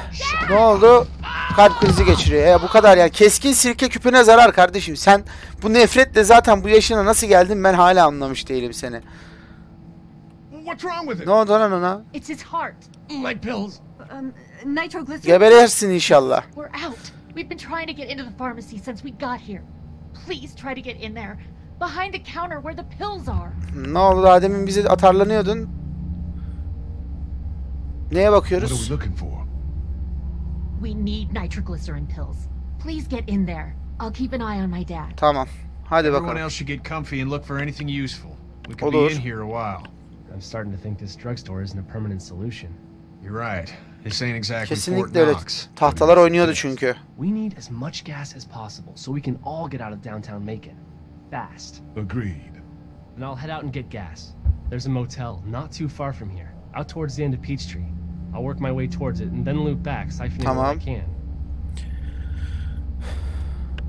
Ne oldu? Kalp krizi geçiriyor. Ya bu kadar ya. Keskin sirke küpüne zarar kardeşim. Sen bu nefretle zaten bu yaşına nasıl geldin ben hala anlamış değilim seni. Ne oldu lan ona? It's his heart. my pills. Um, nitroglycerin. Geberersin inşallah. We're out. We've been trying to get into the pharmacy since we got here. Please try to get in there. Behind the counter where the pills are. Ne oldu daha demin bize atarlanıyordun. Neye What are bakıyoruz? we looking for? We need nitroglycerin pills. Please get in there. I'll keep an eye on my dad. Tamam. Hadi Everyone bakalım. else should get comfy and look for anything useful. We could be in here a while. I'm starting to think this drugstore isn't a permanent solution. You're right. This ain't exactly Kesinlikle öyle. Knox. Tahtalar oynuyordu çünkü. We need as much gas as possible so we can all get out of downtown Macon. Fast. Agreed. And I'll head out and get gas. There's a motel not too far from here, out towards the end of Peachtree. I'll work my way towards it and then loop back, siphoning what I can.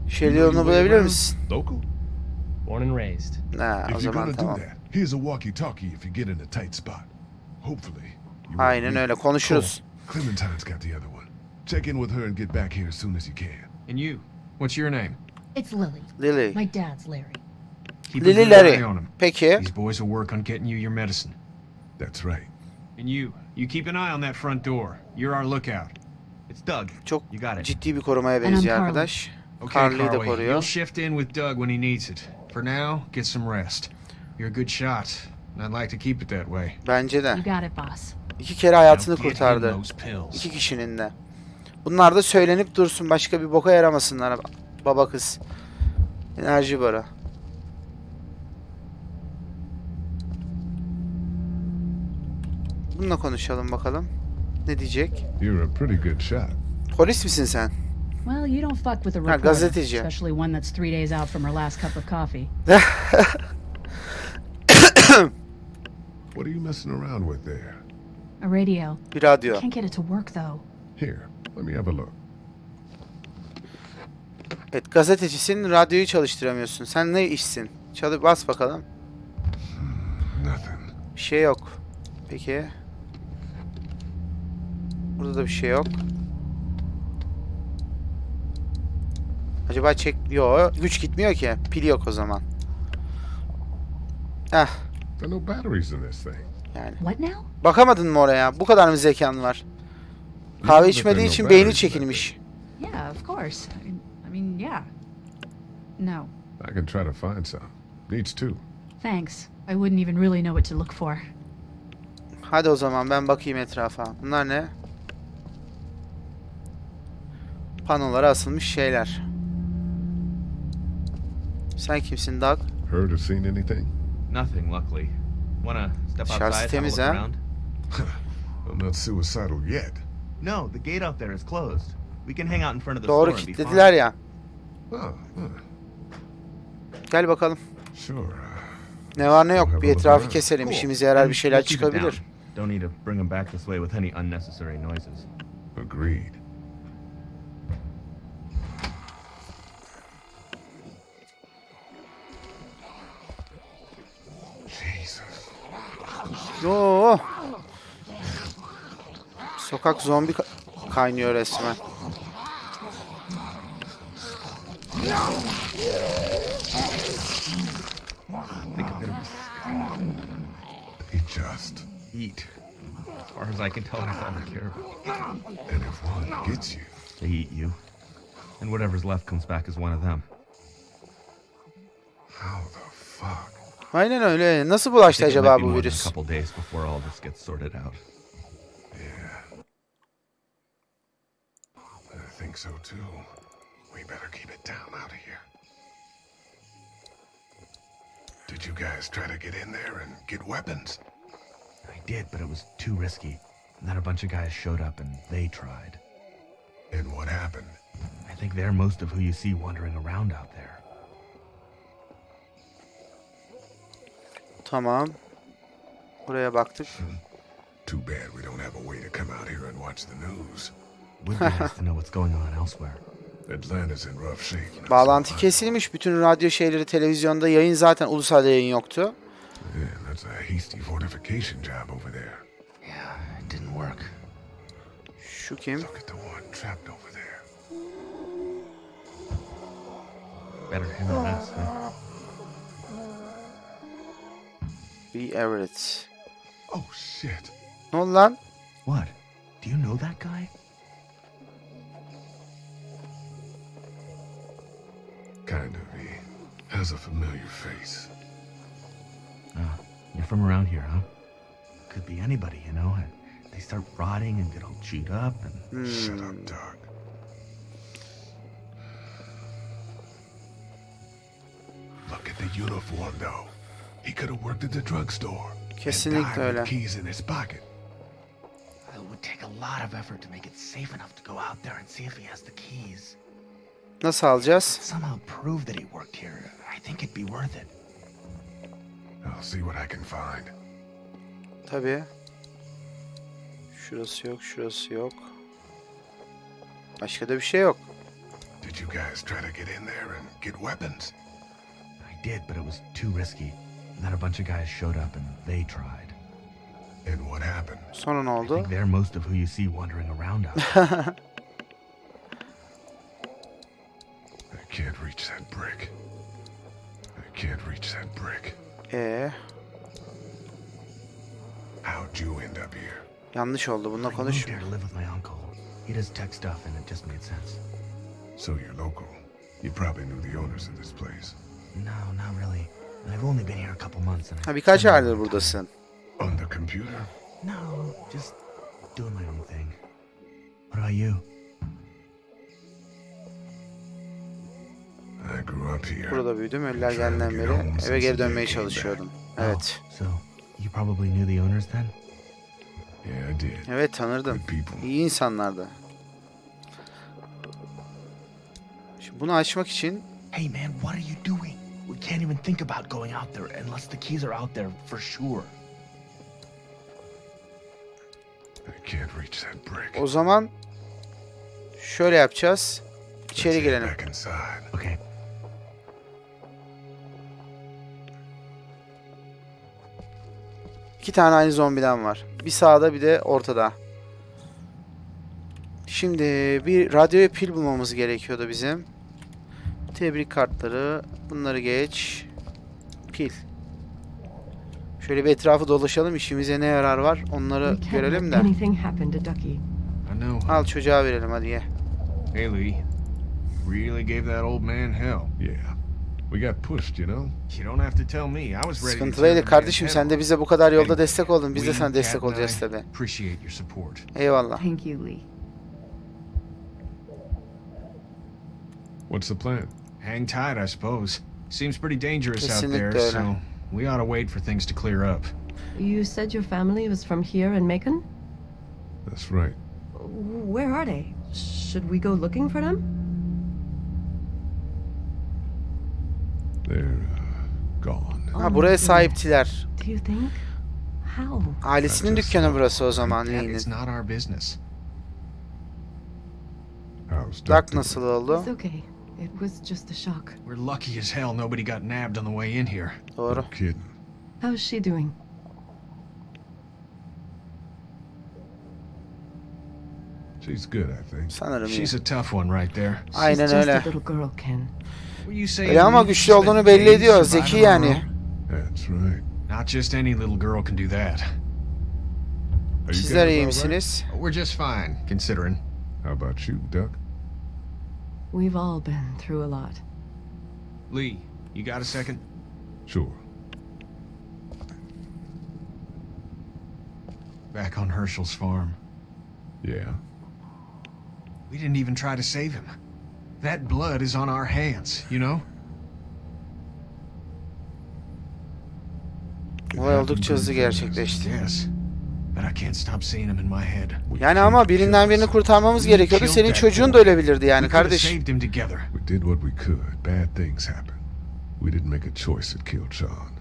Şehir yolunu bulabilir misin? Local? Born and raised. Ha, o If you're zaman gonna tamam. do that, here's a walkie-talkie if you get in a tight spot. Hopefully. you won't Aynen need öyle it. konuşuruz. Clementine's got the other one. Check in with her and get back here as soon as you can. And you, what's your name? It's Lily. Lily. My dad's Larry. Keep Lily Larry. eye on him. Peki. These boys will work on getting you your medicine. That's right. And you, you keep an eye on that front door. You're our lookout. It's Doug. Çok You got it. ciddi bir korumaya benziyor Carly. arkadaş. Okay, Carly'yi de Carly, you'll koruyor. shift in with Doug when he needs it. For now, get some rest. You're a good shot, and I'd like to keep it that way. Bence de. You got it, boss. İki kere hayatını kurtardı. İki kişinin de. Bunlar da söylenip dursun. Başka bir boka yaramasınlar. Baba kız. Enerji bara. Bununla konuşalım bakalım. Ne diyecek? You're a pretty good shot. Polis misin sen? Well, you don't fuck with a Ha, reporter, gazeteci. especially one that's three days out from her last cup of coffee. What are you messing around with there? A radio. Bir radyo. Can't get it to work though. Here, let me have a look. Evet gazetecisin radyoyu çalıştıramıyorsun. Sen ne işsin? Çalı bas bakalım. Bir şey yok. Peki. Burada da bir şey yok. Acaba çek... Yo, güç gitmiyor ki. Pil yok o zaman. Heh, There are no batteries in this thing. yani. What now? Bakamadın mı oraya? Bu kadar mı zekan var? Kahve içmediği için beyni çekilmiş. Yeah, of course. Yeah. No, I can try to find some. Needs two. thanks. I wouldn't even really know what to look for. Hadi o zaman ben bakayım etrafa. Bunlar ne? Panolara asılmış şeyler. Sen kimsin Doug? Heard or seen anything? Nothing, luckily. Wanna step outside, have a temiz, look around? I'm not suicidal yet. No, the gate out there is closed. We can hang out in front of the Doğru store and be kilitlediler fine. ya. Oh, huh. Gel bakalım. Sure. Ne var ne yok bir etrafı keselim. İşimize yarar bir şeyler çıkabilir. Don't need to bring them back this way with any unnecessary noises. Agreed. Jesus. Yo. Sokak zombi ka- kaynıyor resmen. Think of them. They just. Eat. As far as I can tell, that's all they care about. And if one gets you, They eat you. And whatever's left comes back as one of them. how the fuck? Aynen öyle. Nasıl bulaştı Think it might acaba be bu more than virüs? A couple days before all this gets sorted out. Yeah. I think so too. We better keep it down out of here. Did you guys try to get in there and get weapons? I did, but it was too risky. And then a bunch of guys showed up and they tried. And what happened? I think they're most of who you see wandering around out there. Tamam. Buraya baktık. Hmm. Too bad we don't have a way to come out here and watch the news. Would be nice to know what's going on elsewhere. Atlanta's in rough shape. Bağlantı kesilmiş. Bütün radyo şeyleri televizyonda yayın zaten ulusal yayın yoktu. Yeah, that's a hasty fortification job over there. Yeah, it didn't work. Şu kim? Look at the one trapped over there. Better him than us, huh? B. Everett. Oh shit. Ne oldu lan? What? Do you know that guy? Kind of. He has a familiar face. Ah, you're from around here, huh? Could be anybody, you know. I They start rotting and get all chewed up and. Shut up, Doug. Look at the uniform, though. He could have worked at the drugstore. and Kesinlikle died öyle. with keys in his pocket. It would take a lot of effort to make it safe enough to go out there and see if he has the keys. Nasıl alacağız? Somehow prove that he worked here. I think it'd be worth it. I'll see what I can find. Tabii. Şurası yok, şurası yok. Başka da bir şey yok. Did you guys try to get in there and get weapons? I did, but it was too risky. And then a bunch of guys showed up and they tried. And what happened? Sonra ne I oldu? think they're most of who you see wandering around out. can't reach that brick. I can't reach that brick. Ee, How'd you end up here? yanlış oldu. Bununla I moved konuş. here to live with my uncle. He does tech stuff and it just made sense. So you're local. You probably knew the owners of this place. No, not really. I've only been here a couple months and Ha birkaç aydır buradasın. On the computer? No, just doing my own thing. What about you? Burada büyüdüm. Ölüler geldiğinden beri eve geri dönmeye çalışıyordum. Evet. So, you probably knew the owners then? Yeah, I did. Evet tanırdım. İyi insanlardı. Şimdi bunu açmak için Hey man, what are you doing? We can't even think about going out there unless the keys are out there for sure. I can't reach that brick. o zaman şöyle yapacağız. İçeri girelim. Okay. İki tane aynı zombiden var. Bir sağda bir de ortada. Şimdi bir radyoya pil bulmamız gerekiyordu bizim. Tebrik kartları. Bunları geç. Pil. Şöyle bir etrafı dolaşalım. İşimize ne yarar var onları görelim de. Al çocuğa verelim hadi ye. Hey, Lee. Really gave that old man hell. Yeah. We got pushed, you know? You don't have to tell me. I was ready to tear Sıkıntılıydı the man's kardeşim. head Sen de off. bize bu kadar yolda Anyway, destek oldun. Biz de we, sana destek Kat and olacağız I tabi. Appreciate your support. Eyvallah. Thank you, Lee. What's the plan? Hang tight, I suppose. Seems pretty dangerous out Kesinlikle there, öyle. so we ought to wait for things to clear up. You said your family was from here in Macon? That's right. Where are they? Should we go looking for them? Ha buraya sahiptiler. Do you think? How? Ailesinin dükkanı burası o zaman That Lee'nin. is not our business. How's Duck nasıl oldu? It's okay. It was just a shock. We're lucky as hell nobody got nabbed on the way in here. Doğru. Kidding. How's she doing? She's good, I think. Sanırım iyi. She's a tough one right there. Aynen She's just öyle. a little girl, Ken. Were you saying Öyle ama Lee güçlü spent olduğunu belli days ediyor. Zeki yani. That's right. Not just any little girl can do that. Are you Sizler guys iyi all right? misiniz? We're just fine, considering. How about you, Duck? We've all been through a lot. Lee, you got a second? Sure. Back on Herschel's farm. Yeah. We didn't even try to save him. That blood is on our hands, you know? Olay oldukça hızlı gerçekleşti. Yes. But I can't stop seeing him in my head. Yani ama birinden birini kurtarmamız gerekiyordu. Senin çocuğun da ölebilirdi yani kardeş. saved him together. We did what we could. Bad things happen. We didn't make a choice that killed Sean.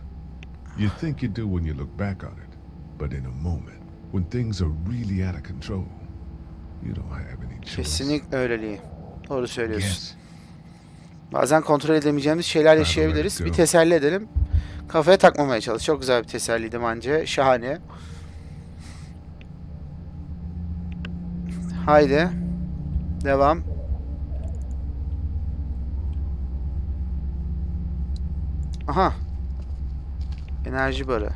You think you do when you look back on it. But in a moment, when things are really out of control, you don't have any choice. Kesinlikle öyleliği. Doğru söylüyorsun. Yes. Bazen kontrol edemeyeceğimiz şeyler yaşayabiliriz. Bir teselli edelim. Kafaya takmamaya çalış. Çok güzel bir teselliydi bence. Şahane. Haydi. Devam. Aha. Enerji barı.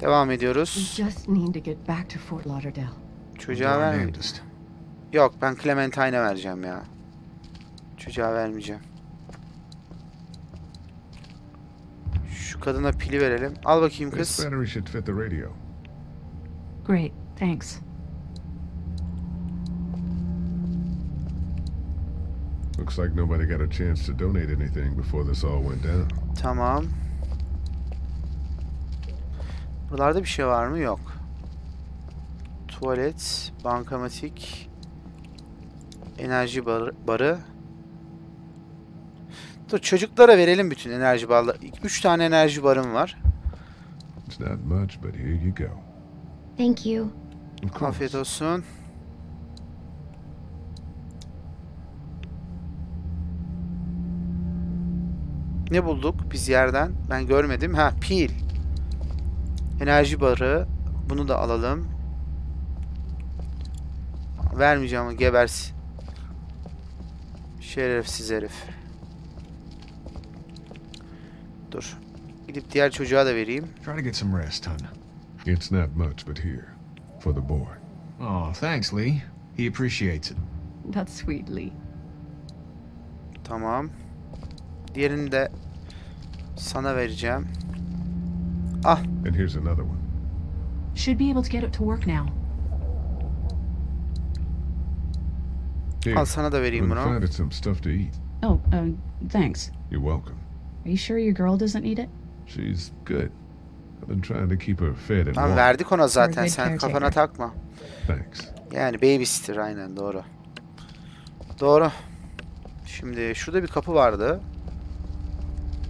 Devam We ediyoruz. just need to get back to Fort Lauderdale. Çocuğa vermeyeyim. Yok ben Clementine'e vereceğim ya. Çocuğa vermeyeceğim. Şu kadına pili verelim. Al bakayım This kız. battery should fit the radio. Great, thanks. Looks like nobody got a chance to donate anything before this all went down. Tamam. Buralarda bir şey var mı? Yok. Tuvalet, bankamatik, enerji barı. barı. Dur çocuklara verelim bütün enerji barları. 3 tane enerji barım var. It's not much, but here you go. Thank you. Afiyet olsun. Ne bulduk biz yerden? Ben görmedim. Ha pil. Enerji barı. Bunu da alalım. Vermeyeceğim ama gebersin. Şerefsiz herif. Dur. Gidip diğer çocuğa da vereyim. Try to get some rest, hon. It's not much, but here. For the boy. Oh, thanks, Lee. He appreciates it. That's sweet, Lee. Tamam. Diğerini de sana vereceğim. Ah. And here's another one. Should be able to get it to work now. Here. Al sana da and bunu. finded some stuff to eat. Oh, uh, thanks. You're welcome. Are you sure your girl doesn't need it? She's good. I've been trying to keep her fed and Lan warm. verdik ona zaten sen kafana takma. Thanks. Yani babysitter aynen doğru. Doğru. Şimdi şurada bir kapı vardı.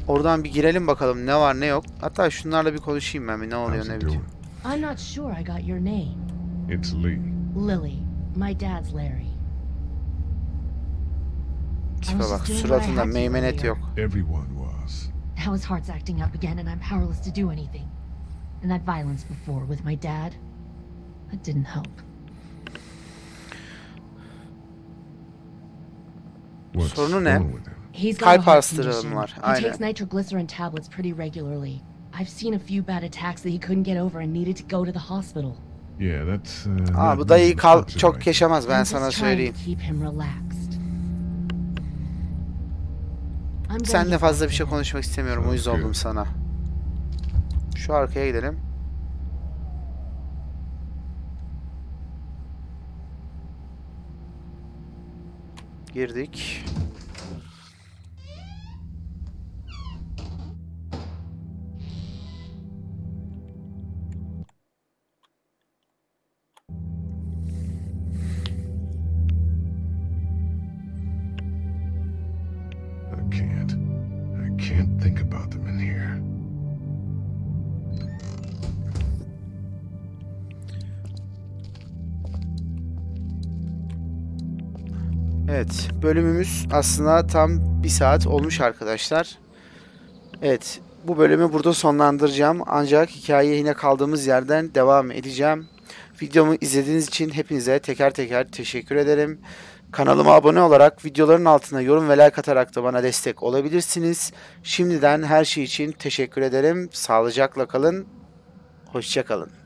Oradan bir girelim bakalım ne var ne yok. Hatta şunlarla bir konuşayım ben bir ne oluyor ne it bitiyor. I'm not sure I got your name. It's Lee. Lily. My dad's Larry. Tipe was bak just doing suratında to meymenet yok. Everyone was. Now his heart's acting up again and I'm powerless to do anything. And that violence before with my dad, that didn't help. What's Sorunu ne? wrong with him? He's got Kalp a heart hastalığım condition. He takes nitroglycerin tablets pretty regularly. I've seen a few bad attacks that he couldn't get over and needed to go to the hospital. Yeah, that's. Uh, Aa not bu dayı reason to kal çok yaşamaz ben sana söyleyeyim. to keep him relaxed. Get fazla bir şey konuşmak istemiyorum o Sounds yüzden good. oldum sana. Şu arkaya gidelim. Girdik. Bölümümüz aslında tam bir saat olmuş arkadaşlar. Evet, bu bölümü burada sonlandıracağım. Ancak hikayeye yine kaldığımız yerden devam edeceğim. Videomu izlediğiniz için hepinize teker teker teşekkür ederim. Kanalıma abone olarak videoların altına yorum ve like atarak da bana destek olabilirsiniz. Şimdiden her şey için teşekkür ederim. Sağlıcakla kalın. Hoşça kalın.